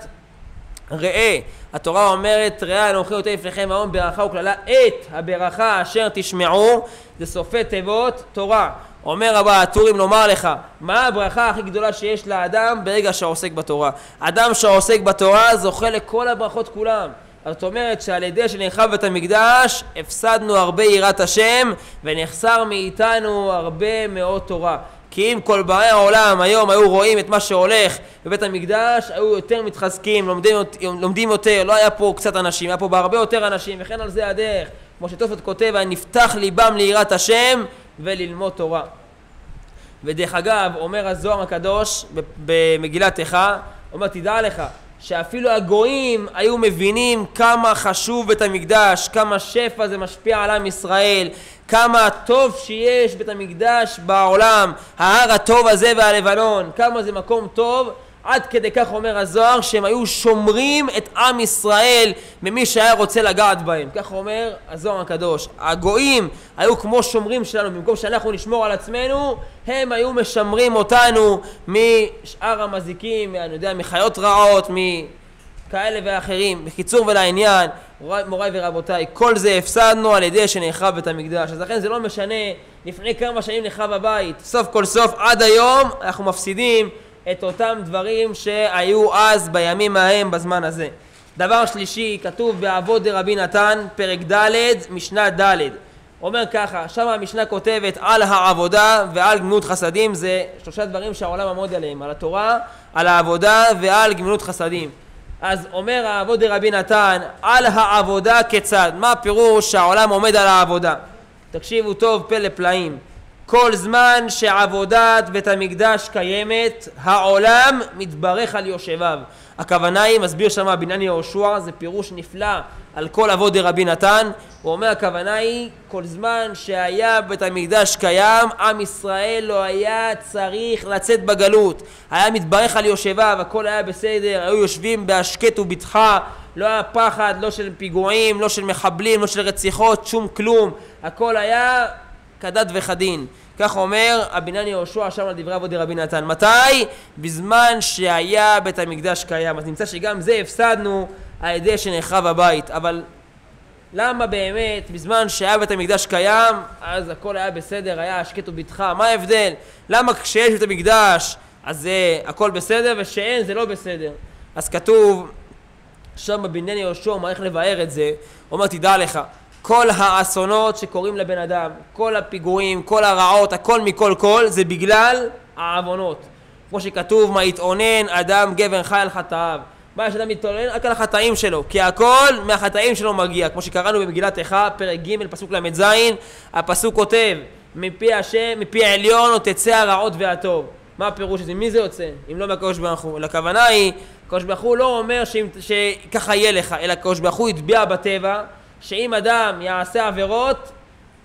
ראה, התורה אומרת ראה אנוכי אותי לפניכם היום ברכה וקללה את הברכה אשר תשמעו זה סופי תיבות תורה. אומר הבא הטורים לומר לך מה הברכה הכי גדולה שיש לאדם ברגע שעוסק בתורה? אדם שעוסק בתורה זוכה לכל הברכות כולם. זאת אומרת שעל ידי שנחרב בית המקדש הפסדנו הרבה יראת השם ונחסר מאיתנו הרבה מאוד תורה כי אם כל באי העולם היום היו רואים את מה שהולך בבית המקדש, היו יותר מתחזקים, לומדים, לומדים יותר, לא היה פה קצת אנשים, היה פה בהרבה יותר אנשים, וכן על זה הדרך. כמו שתוספות כותב, נפתח ליבם ליראת השם וללמוד תורה. ודרך אגב, אומר הזוהר הקדוש במגילת איכה, אומר, תדע לך, שאפילו הגויים היו מבינים כמה חשוב בית המקדש, כמה שפע זה משפיע על עם ישראל, כמה טוב שיש בית המקדש בעולם, ההר הטוב הזה והלבנון, כמה זה מקום טוב, עד כדי כך אומר הזוהר שהם היו שומרים את עם ישראל ממי שהיה רוצה לגעת בהם. כך אומר הזוהר הקדוש. הגויים היו כמו שומרים שלנו, במקום שאנחנו נשמור על עצמנו, הם היו משמרים אותנו משאר המזיקים, אני יודע, מחיות רעות, מכאלה ואחרים. בקיצור ולעניין, מוריי ורבותיי, כל זה הפסדנו על ידי שנחרב בית המקדש. אז לכן זה לא משנה לפני כמה שנים נחרב הבית. סוף כל סוף עד היום אנחנו מפסידים את אותם דברים שהיו אז בימים ההם בזמן הזה. דבר שלישי, כתוב באבות דרבי נתן, פרק ד', משנה ד'. אומר ככה, שם המשנה כותבת על העבודה ועל גמילות חסדים, זה שלושה דברים שהעולם עמוד עליהם, על התורה, על העבודה ועל גמילות חסדים. אז אומר האבות דרבי נתן, על העבודה כיצד? מה הפירוש שהעולם עומד על העבודה? תקשיבו טוב, פלא פלאים. כל זמן שעבודת בית המקדש קיימת, העולם מתברך על יושביו. הכוונה היא, מסביר שם בניין יהושע, זה פירוש נפלא על כל אבות דרבי נתן. הוא אומר, הכוונה היא, כל זמן שהיה בית המקדש קיים, עם ישראל לא היה צריך לצאת בגלות. היה מתברך על יושביו, הכל היה בסדר, היו יושבים בהשקט ובטחה, לא היה פחד, לא של פיגועים, לא של מחבלים, לא של רציחות, שום כלום. הכל היה כדת וכדין. כך אומר הבניין יהושע שם על דברי אבות רבי נתן. מתי? בזמן שהיה בית המקדש קיים. אז נמצא שגם זה הפסדנו על ידי שנחרב הבית. אבל למה באמת בזמן שהיה בית המקדש קיים, אז הכל היה בסדר, היה השקט ובטחה? מה ההבדל? למה כשיש בית המקדש אז זה הכל בסדר ושאין זה לא בסדר? אז כתוב שם בבניין יהושע, הוא מעריך לבאר את זה, אומר תדע לך כל האסונות שקורים לבן אדם, כל הפיגועים, כל הרעות, הכל מכל כל, זה בגלל העוונות. כמו שכתוב, מה יתאונן אדם גבר חי על חטאיו. מה יש אדם מתאונן? רק על החטאים שלו, כי הכל מהחטאים שלו מגיע. כמו שקראנו במגילת איכה, פרק ג', פסוק ל"ז, הפסוק כותב, מפי השם, מפי העליון, או תצא הרעות והטוב. מה הפירוש הזה? מי זה יוצא? אם לא מהקדוש ברוך הוא. הכוונה היא, הקדוש ברוך הוא לא אומר שככה יהיה לך, אלא הקדוש ברוך הוא יטביע בטבע שאם אדם יעשה עבירות,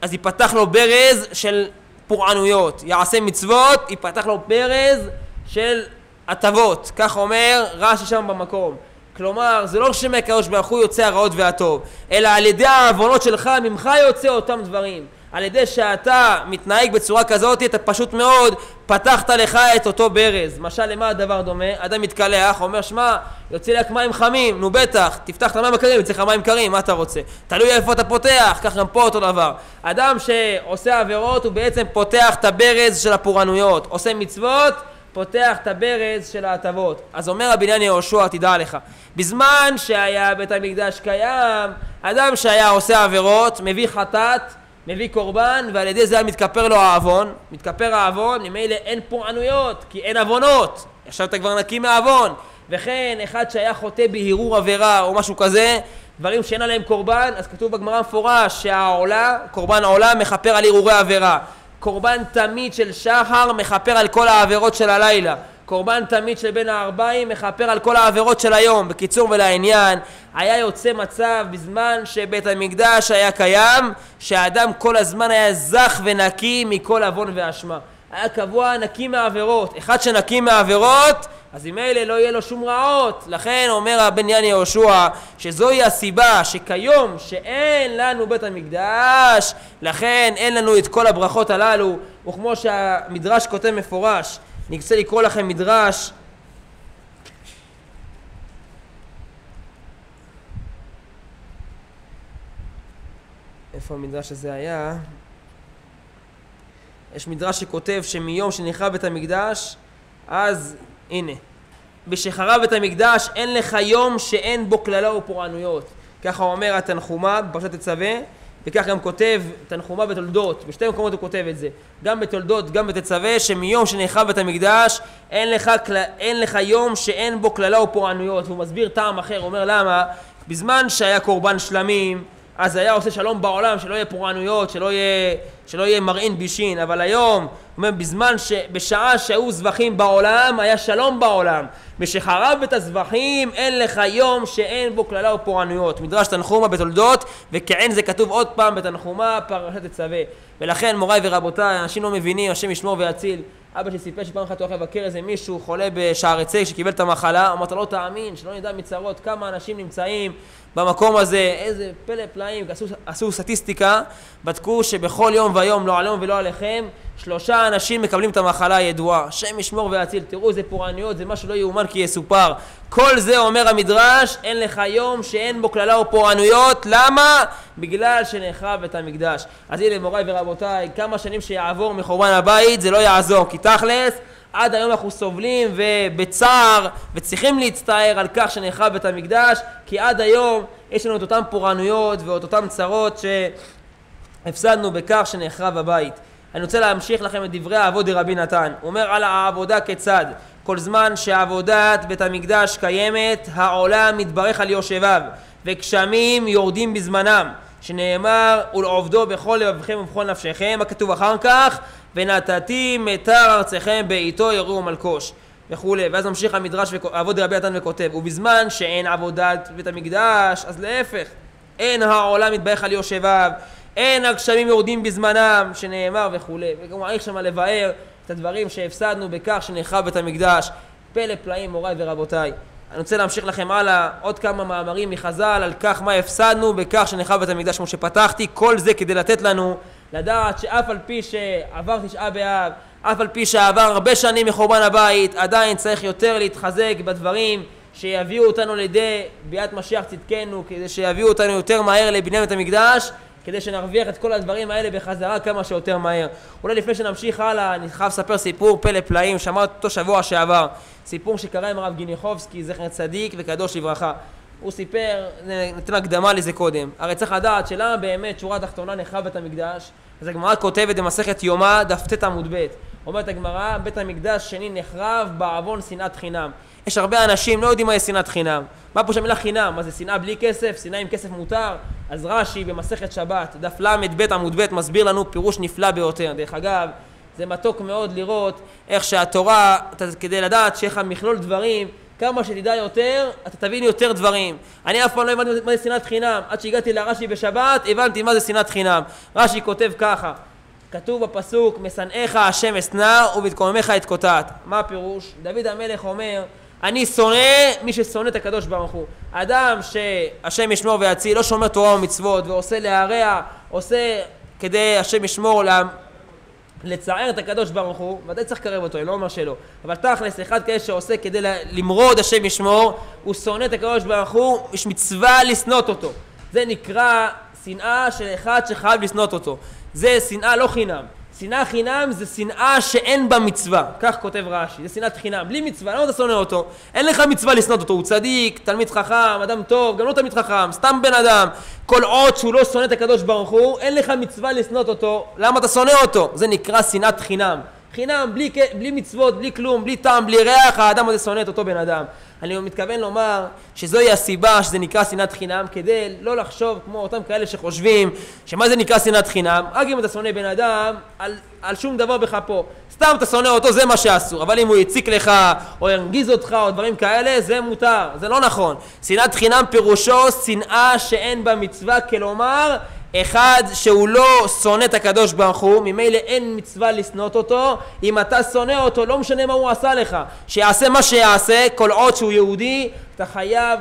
אז ייפתח לו ברז של פורענויות. יעשה מצוות, ייפתח לו ברז של הטבות. כך אומר רש"י שם במקום. כלומר, זה לא שמהקדוש ברוך הוא יוצא הרעות והטוב, אלא על ידי העוונות שלך, ממך יוצא אותם דברים. על ידי שאתה מתנהג בצורה כזאת, אתה פשוט מאוד פתחת לך את אותו ברז. משל למה הדבר דומה? אדם מתקלח, אומר, שמע, יוצא לי רק מים חמים, נו בטח, תפתח את המים הקרים, יוצא לך מים קרים, מה אתה רוצה? תלוי איפה אתה פותח, כך גם פה אותו דבר. אדם שעושה עבירות, הוא בעצם פותח את הברז של הפורענויות. עושה מצוות, פותח את הברז של ההטבות. אז אומר הבניין יהושע, תדע לך, בזמן שהיה בית המקדש קיים, אדם שהיה עושה עבירות, מביא חטאת, מביא קורבן, ועל ידי זה מתכפר לו העוון. מתכפר העוון, ממילא אין פורענויות, כי אין עוונות. עכשיו אתה כבר נקי מעוון. וכן, אחד שהיה חוטא בהרהור עבירה או משהו כזה, דברים שאין עליהם קורבן, אז כתוב בגמרא מפורש שהעולה, קורבן העולה מכפר על הרהורי עבירה. קורבן תמיד של שחר מכפר על כל העבירות של הלילה. קורבן תמיד של בין הארבעים מכפר על כל העבירות של היום. בקיצור ולעניין, היה יוצא מצב בזמן שבית המקדש היה קיים, שהאדם כל הזמן היה זך ונקי מכל עוון ואשמה. היה קבוע נקי מעבירות. אחד שנקי מעבירות, אז אלה לא יהיה לו שום רעות. לכן אומר הבן יני יהושע שזוהי הסיבה שכיום שאין לנו בית המקדש, לכן אין לנו את כל הברכות הללו, וכמו שהמדרש כותב מפורש, אני רוצה לקרוא לכם מדרש איפה המדרש הזה היה? יש מדרש שכותב שמיום שנחרב בית המקדש אז הנה בשחרב בית המקדש אין לך יום שאין בו קללה ופורענויות. ככה אומר התנחומה בפרשת תצווה וכך גם כותב תנחומה בתולדות, בשתי מקומות הוא כותב את זה, גם בתולדות, גם בתצווה, שמיום שנחרב בית המקדש אין לך, אין לך יום שאין בו קללה ופורענויות, והוא מסביר טעם אחר, אומר למה, בזמן שהיה קורבן שלמים, אז היה עושה שלום בעולם, שלא יהיה פורענויות, שלא יהיה, שלא יהיה מרעין בישין, אבל היום, אומר, בזמן ש... בשעה שהיו זבחים בעולם, היה שלום בעולם. משחרב את הזבחים, אין לך יום שאין בו קללה ופורענויות. מדרש תנחומה בתולדות, וכעין זה כתוב עוד פעם בתנחומה, פרשת תצווה. ולכן, מוריי ורבותיי, אנשים לא מבינים, השם ישמור ויציל. אבא שלי סיפר שפעם אחת הוא הולך לבקר איזה מישהו חולה בשערי צי שקיבל את המחלה, אמרת לא תאמין, שלא נדע מצרות, כמה אנשים נמצאים במקום הזה, איזה פלא פלאים, עשו, עשו סטטיסטיקה, בדקו שבכל יום ויום, לא עליהם ולא עליכם, שלושה אנשים מקבלים את המחלה הידועה. השם ישמור ויציל, תראו איזה פורעניות, זה משהו לא יאומן כי יסופר. כל זה אומר המדרש, אין לך יום שאין בו קללה ופורענויות, למה? בגלל שנחרב את המקדש. אז הנה מוריי ורבותיי, כמה שנים שיעבור מחורבן הבית זה לא יעזור, כי תכלס עד היום אנחנו סובלים ובצער וצריכים להצטער על כך שנחרב בית המקדש כי עד היום יש לנו את אותן פורענויות ואת אותן צרות שהפסדנו בכך שנחרב הבית. אני רוצה להמשיך לכם את דברי האבות דרבי נתן. הוא אומר על העבודה כיצד כל זמן שעבודת בית המקדש קיימת העולם מתברך על יושביו וגשמים יורדים בזמנם שנאמר ולעובדו בכל לבבכם ובכל נפשכם, הכתוב אחר כך ונתתי מיתר ארצכם בעיתו יראו מלקוש וכולי. ואז ממשיך המדרש ועבוד רבי נתן וכותב ובזמן שאין עבודת בית המקדש אז להפך אין העולם מתברך על יושביו אין הגשמים יורדים בזמנם שנאמר וכולי. וגם מעריך שמה לבאר את הדברים שהפסדנו בכך שנחרב בית המקדש. פלא פלאים מוריי ורבותיי. אני רוצה להמשיך לכם הלאה. עוד כמה מאמרים מחז"ל על כך מה הפסדנו בכך שנחרב בית המקדש כמו שפתחתי. כל זה כדי לתת לנו לדעת שאף על פי שעבר תשעה באב אף על פי שעבר הרבה שנים מחורבן הבית עדיין צריך יותר להתחזק בדברים שיביאו אותנו לידי ביאת משיח צדקנו כדי שיביאו אותנו יותר מהר לבניין בית המקדש כדי שנרוויח את כל הדברים האלה בחזרה כמה שיותר מהר. אולי לפני שנמשיך הלאה, אני חייב לספר סיפור פלא פלאים, שמעתי אותו שבוע שעבר. סיפור שקרה עם הרב גיניחובסקי, זכר צדיק וקדוש לברכה. הוא סיפר, ניתן הקדמה לזה קודם. הרי צריך לדעת שלמה באמת שורה תחתונה נחרב בית המקדש, אז הגמרא כותבת במסכת יומא, דף ט עמוד ב'. אומרת הגמרא, בית המקדש שני נחרב בעוון שנאת חינם. יש הרבה אנשים לא יודעים מה זה שנאת חינם. מה פה שהמילה חינם? מה זה שנאה בלי כסף? שנאה עם כסף מותר? אז רש"י במסכת שבת, דף ל"ב עמוד ב', מסביר לנו פירוש נפלא ביותר. דרך אגב, זה מתוק מאוד לראות איך שהתורה, כדי לדעת שיהיה לך מכלול דברים, כמה שתדע יותר, אתה תבין יותר דברים. אני אף פעם לא הבנתי מה זה שנאת חינם. עד שהגעתי לרש"י בשבת, הבנתי מה זה שנאת חינם. רש"י כותב ככה, כתוב בפסוק, משנאיך השם אשנא ובתקוממך אתקוטט. מה הפירוש? דוד המלך אומר, אני שונא מי ששונא את הקדוש ברוך הוא. אדם שהשם ישמור ויציל, לא שומר תורה ומצוות ועושה להרע, עושה כדי השם ישמור. לצער את הקדוש ברוך הוא, ודאי צריך לקרב אותו, אני לא אומר שלא, אבל תכלס, אחד כזה שעושה כדי למרוד השם ישמור, הוא שונא את הקדוש ברוך הוא, יש מצווה לשנות אותו. זה נקרא שנאה של אחד שחייב לשנות אותו. זה שנאה לא חינם. שנאה חינם זה שנאה שאין בה מצווה, כך כותב רש"י, זה שנאת חינם, בלי מצווה, למה אתה שונא אותו? אין לך מצווה לשנוא אותו, הוא צדיק, תלמיד חכם, אדם טוב, גם לא תלמיד חכם, סתם בן אדם, כל עוד שהוא לא שונא את הקדוש ברוך הוא, אין לך מצווה לשנוא אותו, למה אתה שונא אותו? זה נקרא שנאת חינם. חינם, בלי, בלי מצוות, בלי כלום, בלי טעם, בלי ריח, האדם הזה שונא את אותו בן אדם. אני מתכוון לומר שזוהי הסיבה שזה נקרא שנאת חינם, כדי לא לחשוב כמו אותם כאלה שחושבים שמה זה נקרא שנאת חינם, רק אם אתה שונא בן אדם על, על שום דבר בכפו. סתם אתה שונא אותו, זה מה שאסור, אבל אם הוא יציק לך, או ינגיז אותך, או דברים כאלה, זה מותר, זה לא נכון. שנאת חינם פירושו שנאה שאין בה מצווה, כלומר אחד שהוא לא שונא את הקדוש ברוך הוא, ממילא אין מצווה לשנות אותו, אם אתה שונא אותו, לא משנה מה הוא עשה לך, שיעשה מה שיעשה, כל עוד שהוא יהודי, אתה חייב,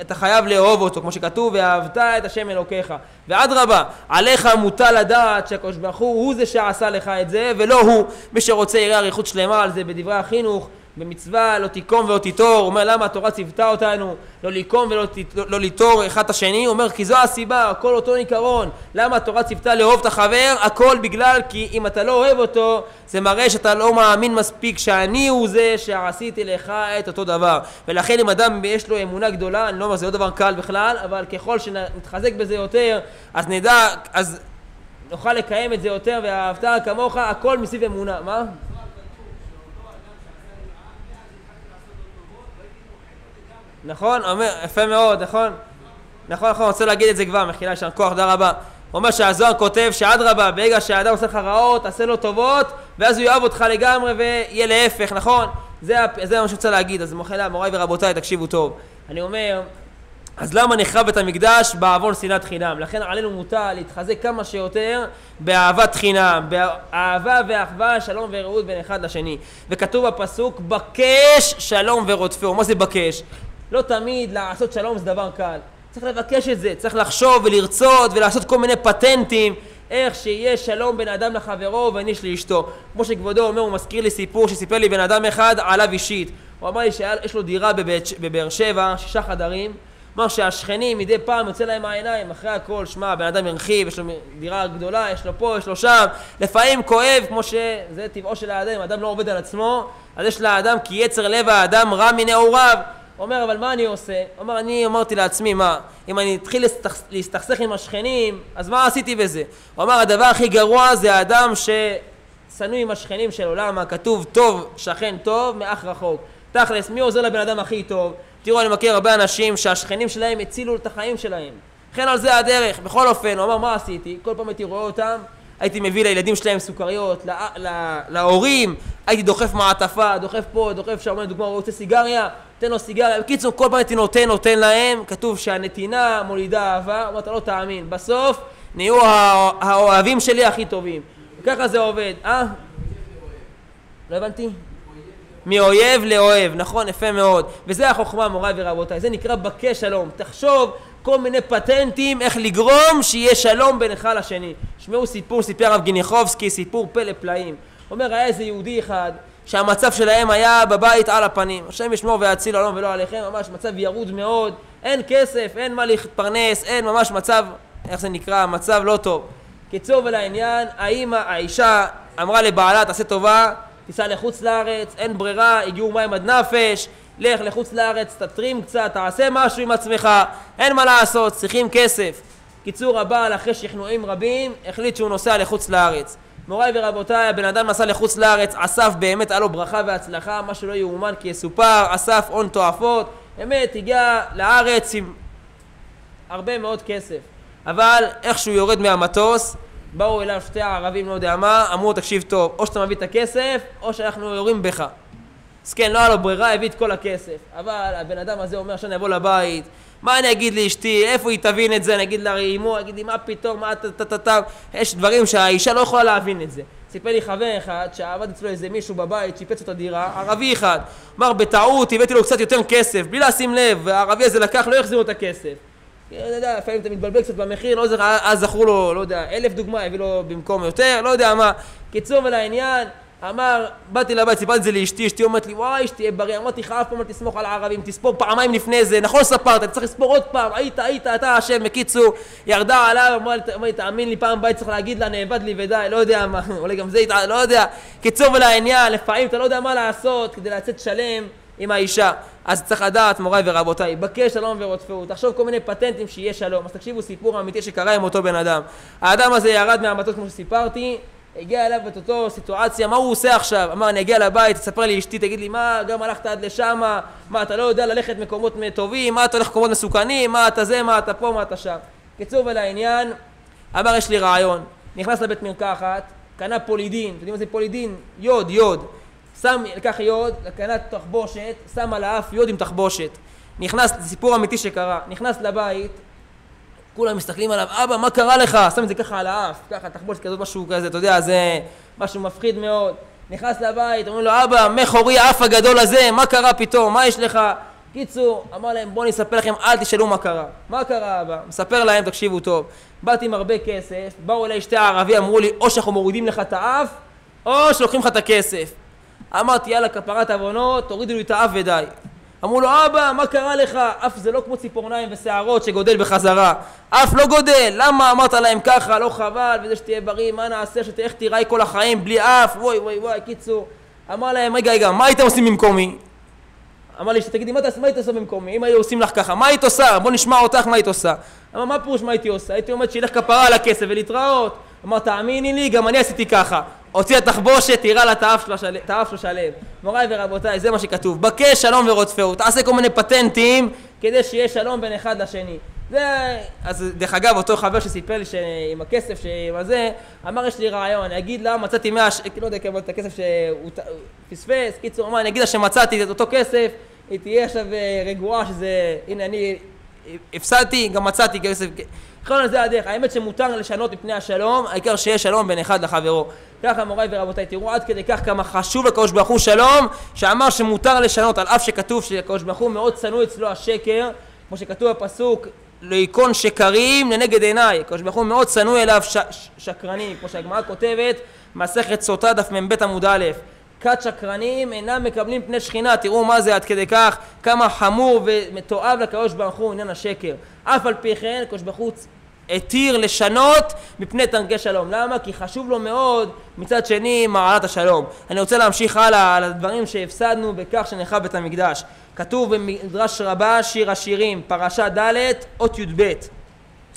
אתה חייב לאהוב אותו, כמו שכתוב, ואהבת את השם אלוקיך. ואדרבה, עליך מוטל לדעת שהקדוש ברוך הוא הוא זה שעשה לך את זה, ולא הוא. מי שרוצה יראה אריכות שלמה על זה בדברי החינוך, במצווה לא תיקום ולא תיטור, אומר למה התורה ציוותה אותנו לא לקום ולא לא ליטור אחד את השני, הוא אומר כי זו הסיבה, הכל אותו עיקרון, למה התורה ציוותה לאהוב את החבר, הכל בגלל כי אם אתה לא אוהב אותו, זה מראה שאתה לא מאמין מספיק שאני הוא זה שעשיתי לך את אותו דבר, ולכן אם אדם יש לו אמונה גדולה, אני לא אומר זה לא דבר קל בכלל, אבל ככל שנתחזק בזה יותר, אז נדע, אז נוכל לקיים את זה יותר, ואהבת כמוך, הכל מסביב אמונה, מה? נכון? אומר, יפה מאוד, נכון? נכון, נכון, רוצה להגיד את זה כבר, מחילה, יישר כוח, תודה רבה. הוא אומר שהזוהר כותב שאדרבה, ברגע שהאדם עושה לך רעות, תעשה לו טובות, ואז הוא יאהב אותך לגמרי ויהיה להפך, נכון? זה, זה מה שרוצה להגיד, אז מחילה, מוריי ורבותיי, תקשיבו טוב. אני אומר, אז למה נחרב בית המקדש בעוון שנאת חינם? לכן עלינו מוטל להתחזק כמה שיותר באהבת חינם, באהבה ואחווה, שלום ורעות בין אחד לשני. וכתוב בפסוק, בקש שלום ורודפהו. מה זה בקש? לא תמיד לעשות שלום זה דבר קל. צריך לבקש את זה, צריך לחשוב ולרצות ולעשות כל מיני פטנטים איך שיהיה שלום בין אדם לחברו ובין איש לאשתו. כמו שכבודו אומר, הוא מזכיר לי סיפור שסיפר לי בן אדם אחד עליו אישית. הוא אמר לי שיש לו דירה בבאר שבע, שישה חדרים. אמר שהשכנים מדי פעם יוצא להם מהעיניים, אחרי הכל, שמע, בן אדם הרחיב, יש לו דירה גדולה, יש לו פה, יש לו שם, לפעמים כואב, כמו שזה טבעו של האדם, אדם לא עובד על עצמו, אז יש לאדם כי יצר לב האדם רע מנעוריו. אומר, אבל מה אני עושה? אומר, אני אמרתי לעצמי, מה, אם אני אתחיל להסתכסך עם השכנים, אז מה עשיתי בזה? הוא אמר, הדבר הכי גרוע זה האדם ששנוא עם השכנים שלו, למה? כתוב טוב, שכן טוב, מאח רחוק. תכלס, מי עוזר לבן אדם הכי טוב? תראו, אני מכיר הרבה אנשים שהשכנים שלהם הצילו את החיים שלהם. לכן על זה הדרך. בכל אופן, הוא אמר, מה עשיתי? כל פעם הייתי רואה אותם, הייתי מביא לילדים שלהם סוכריות, לה, לה, להורים, הייתי דוחף מעטפה, דוחף פה, דוחף שם, לדוגמה, הוא רוצה סיגריה, תן לו סיגריה. בקיצור, כל פעם הייתי נותן, נותן להם, כתוב שהנתינה מולידה אהבה, אמרת, לא תאמין. בסוף נהיו האוהבים שלי הכי טובים. וככה זה עובד. אה? לא הבנתי. מאויב לאוהב, נכון, יפה מאוד. וזה החוכמה, מוריי ורבותיי. זה נקרא בקש שלום. תחשוב כל מיני פטנטים איך לגרום שיהיה שלום בינך לשני. שמעו סיפור, סיפר הרב גיניחובסקי, סיפור פלא פלאים. אומר, היה איזה יהודי אחד שהמצב שלהם היה בבית על הפנים. השם ישמור ויציל עולם ולא עליכם, ממש מצב ירוד מאוד, אין כסף, אין מה להתפרנס, אין ממש מצב, איך זה נקרא, מצב לא טוב. קיצור ולעניין, האמא, האישה אמרה לבעלה, תעשה טובה, תיסע לחוץ לארץ, אין ברירה, הגיעו מים עד נפש, לך לחוץ לארץ, תתרים קצת, תעשה משהו עם עצמך, אין מה לעשות, צריכים כסף. קיצור, הבעל אחרי שכנועים רבים, החליט שהוא נוסע לחוץ לארץ. מוריי ורבותיי, הבן אדם נסע לחוץ לארץ, אסף באמת, היה לו ברכה והצלחה, מה שלא יאומן כי יסופר, אסף הון תועפות, באמת הגיע לארץ עם הרבה מאוד כסף. אבל איך שהוא יורד מהמטוס, באו אליו שתי הערבים, לא יודע מה, אמרו תקשיב טוב, או שאתה מביא את הכסף, או שאנחנו יורים בך. אז כן, לא היה לו ברירה, הביא את כל הכסף. אבל הבן אדם הזה אומר שאני אבוא לבית, מה אני אגיד לאשתי, איפה היא תבין את זה, אני אגיד לה אמו, אגיד לי מה פתאום, מה טה יש דברים שהאישה לא יכולה להבין את זה. סיפר לי חבר אחד שעבד אצלו איזה מישהו בבית, שיפץ את הדירה, ערבי אחד. אמר, בטעות הבאתי לו קצת יותר כסף, בלי לשים לב, והערבי הזה לקח, לא החזירו את הכסף. לא יודע, לפעמים אתה מתבלבל קצת במחיר, לא זוכר, אז זכרו לו, לא יודע, אלף דוגמה, הביא לו במקום יותר, לא יודע מה. קיצור ולעניין, אמר, באתי לבית, סיפרתי את זה לאשתי, אשתי אומרת לי, וואי, שתהיה בריא. אמרתי לך, אף פעם אל תסמוך על הערבים, תספור פעמיים לפני זה, נכון ספרת, אתה צריך לספור עוד פעם, היית, היית, אתה אשם. בקיצור, ירדה עליו, אמרה לי, תאמין לי, פעם בית צריך להגיד לה, נאבד לי ודי, לא יודע מה, אולי גם זה, לא יודע. קיצור ולעניין, לפעמים אתה לא יודע מה לעשות כדי לצאת שלם עם האישה. אז צריך לדעת, מוריי ורבותיי, בקש שלום ורודפו, תחשוב כל מיני פטנטים שיהיה שלום. אז תקשיבו סיפור אמיתי שקרה עם אותו בן אדם. האדם הזה ירד מהמטוס כמו שסיפרתי, הגיע אליו את אותו סיטואציה, מה הוא עושה עכשיו? אמר, אני אגיע לבית, תספר לי אשתי, תגיד לי, מה, גם הלכת עד לשם, מה, אתה לא יודע ללכת מקומות טובים, מה, אתה הולך למקומות מסוכנים, מה, אתה זה, מה, אתה פה, מה, אתה שם. קיצור ולעניין, אמר, יש לי רעיון. נכנס לבית מרקחת, קנה פולידין, אתם יודעים מה זה פולידין? יוד, יוד. שם, לקח יוד, קנה תחבושת, שם על האף יוד עם תחבושת. נכנס, זה סיפור אמיתי שקרה, נכנס לבית, כולם מסתכלים עליו, אבא, מה קרה לך? שם את זה ככה על האף, ככה תחבושת כזאת, משהו כזה, אתה יודע, זה משהו מפחיד מאוד. נכנס לבית, אומרים לו, אבא, מחורי האף הגדול הזה, מה קרה פתאום? מה יש לך? קיצור, אמר להם, בואו אני אספר לכם, אל תשאלו מה קרה. מה קרה, אבא? מספר להם, תקשיבו טוב. באתי עם הרבה כסף, באו אליי שתי הערבי, אמרו לי, או שאנחנו מורידים לך את האף, או שלוקחים לך את הכסף. אמרתי, יאללה, כפרת עוונות, תורידו לי את האף ודי. אמרו לו, אבא, מה קרה לך? אף זה לא כמו ציפורניים ושערות שגודל בחזרה. אף לא גודל. למה אמרת להם ככה? לא חבל, וזה שתהיה בריא, מה נעשה? שתהיה איך תיראי כל החיים בלי אף? וואי וואי וואי, קיצור. אמר להם, רגע, רגע, מה הייתם עושים במקומי? אמר לי, שתגידי, מה, מה היית עושה במקומי? אם היו עושים לך ככה, מה היית עושה? בוא נשמע אותך, מה היית עושה? אמר, מה פירוש מה הייתי עושה? הייתי אומרת שילך כפרה על הכסף ולהתראות. אמר, תאמיני לי, גם אני עשיתי ככה. הוציאה תחבושת, תירה לה את האף שלו שלם. מוריי ורבותיי, זה מה שכתוב. בקש שלום ורודפהו. תעשה כל מיני פטנטים כדי שיהיה שלום בין אחד לשני. זה, אז דרך אגב, אותו חבר שסיפר לי שעם הכסף, שעם הזה, אמר יש לי רעיון, אני אגיד לה, מצאתי מאה, לא יודע כמה את הכסף שהוא פספס, קיצור, אמר, אני אגיד לה שמצאתי את אותו כסף, היא תהיה עכשיו אה, רגועה שזה, הנה אני הפסדתי, גם מצאתי כסף. בכל זה הדרך, האמת שמותר לשנות מפני השלום, העיקר שיהיה שלום בין אחד לחברו. ככה מוריי ורבותיי, תראו עד כדי כך כמה חשוב לקדוש ברוך הוא שלום, שאמר שמותר לשנות, על אף שכתוב שלקדוש ברוך הוא מאוד שנוא אצלו השקר, כמו שכתוב בפסוק, לעיקון שקרים לנגד עיניי, הקדוש ברוך הוא מאוד שנוא אליו ש- ש- שקרנים, כמו שהגמרא כותבת, מסכת סוטה דף מ"ב עמוד א', כת שקרנים אינם מקבלים פני שכינה, תראו מה זה עד כדי כך, כמה חמור ומתועב לקדוש ברוך הוא עניין השקר. אף על פי כן, הקדוש ברוך הוא התיר לשנות מפני תנקי שלום. למה? כי חשוב לו מאוד מצד שני מעלת השלום. אני רוצה להמשיך הלאה על הדברים שהפסדנו בכך שנחרב בית המקדש. כתוב במדרש רבה שיר השירים, פרשה ד' אות י"ב.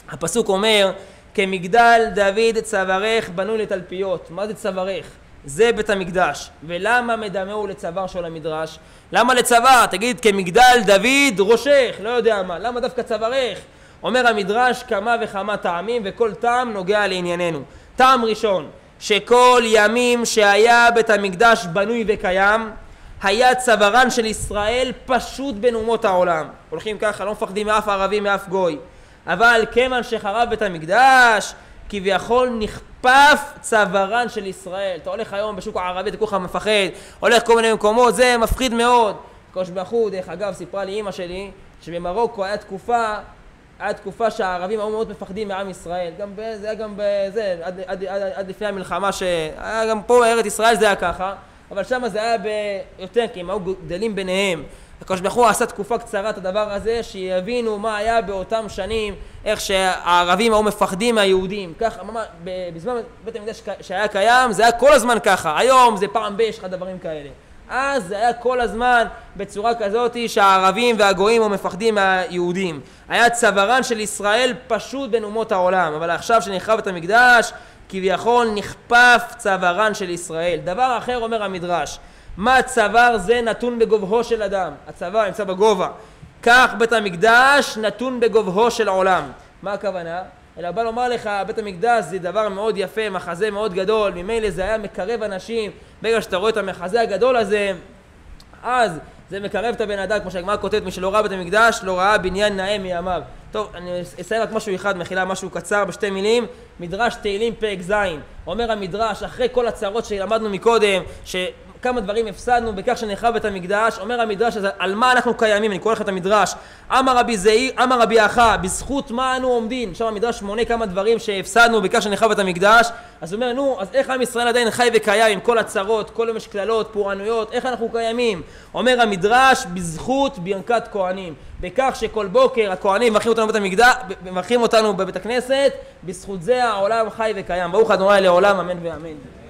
הפסוק אומר כמגדל דוד צווארך בנוי לתלפיות. מה זה צווארך? זה בית המקדש. ולמה מדמהו לצוואר של המדרש? למה לצוואר? תגיד כמגדל דוד ראשך, לא יודע מה. למה דווקא צווארך? אומר המדרש כמה וכמה טעמים וכל טעם נוגע לענייננו. טעם ראשון, שכל ימים שהיה בית המקדש בנוי וקיים, היה צווארן של ישראל פשוט בין אומות העולם. הולכים ככה, לא מפחדים מאף ערבי, מאף גוי. אבל כיוון שחרב בית המקדש, כביכול נכפף צווארן של ישראל. אתה הולך היום בשוק הערבי, אתה כולך מפחד, הולך כל מיני מקומות, זה מפחיד מאוד. הקדוש ברוך הוא, דרך אגב, סיפרה לי אימא שלי, שבמרוקו היה תקופה היה תקופה שהערבים היו מאוד מפחדים מעם ישראל, גם זה היה גם בזה, עד, עד, עד, עד לפני המלחמה, שהיה גם פה בארץ ישראל זה היה ככה, אבל שם זה היה ביותר, כי הם היו גדלים ביניהם. הקדוש ברוך הוא עשה תקופה קצרה את הדבר הזה, שיבינו מה היה באותם שנים, איך שהערבים היו מפחדים מהיהודים. ככה, ממש, בזמן בית המקדש שהיה קיים, זה היה כל הזמן ככה. היום זה פעם ב- יש לך דברים כאלה. אז זה היה כל הזמן בצורה כזאת שהערבים והגויים מפחדים מהיהודים. היה צווארן של ישראל פשוט בין אומות העולם, אבל עכשיו שנחרב את המקדש, כביכול נכפף צווארן של ישראל. דבר אחר אומר המדרש, מה צוואר זה נתון בגובהו של אדם? הצוואר נמצא בגובה. כך בית המקדש נתון בגובהו של עולם. מה הכוונה? אלא בא לומר לך, בית המקדש זה דבר מאוד יפה, מחזה מאוד גדול, ממילא זה היה מקרב אנשים, ברגע שאתה רואה את המחזה הגדול הזה, אז זה מקרב את הבן אדם, כמו שהגמרא כותבת, מי שלא ראה בית המקדש, לא ראה בניין נאה מימיו. טוב, אני אסיים רק משהו אחד, מחילה משהו קצר בשתי מילים, מדרש תהילים פרק ז', אומר המדרש, אחרי כל הצרות שלמדנו מקודם. כמה דברים הפסדנו בכך שנחרב בית המקדש. אומר המדרש הזה, על מה אנחנו קיימים? אני קורא לך את המדרש. אמר רבי זעיר, אמר רבי אחא, בזכות מה אנו עומדים? שם המדרש מונה כמה דברים שהפסדנו בכך שנחרב בית המקדש. אז הוא אומר, נו, אז איך עם ישראל עדיין חי וקיים עם כל הצרות, כל יום יש קללות, פורענויות, איך אנחנו קיימים? אומר המדרש, בזכות ברכת כהנים. בכך שכל בוקר הכהנים מברכים אותנו בבית המקדש, מברכים אותנו בבית הכנסת, בזכות זה העולם חי וקיים. ברוך ה' לעולם, אמן ואמן.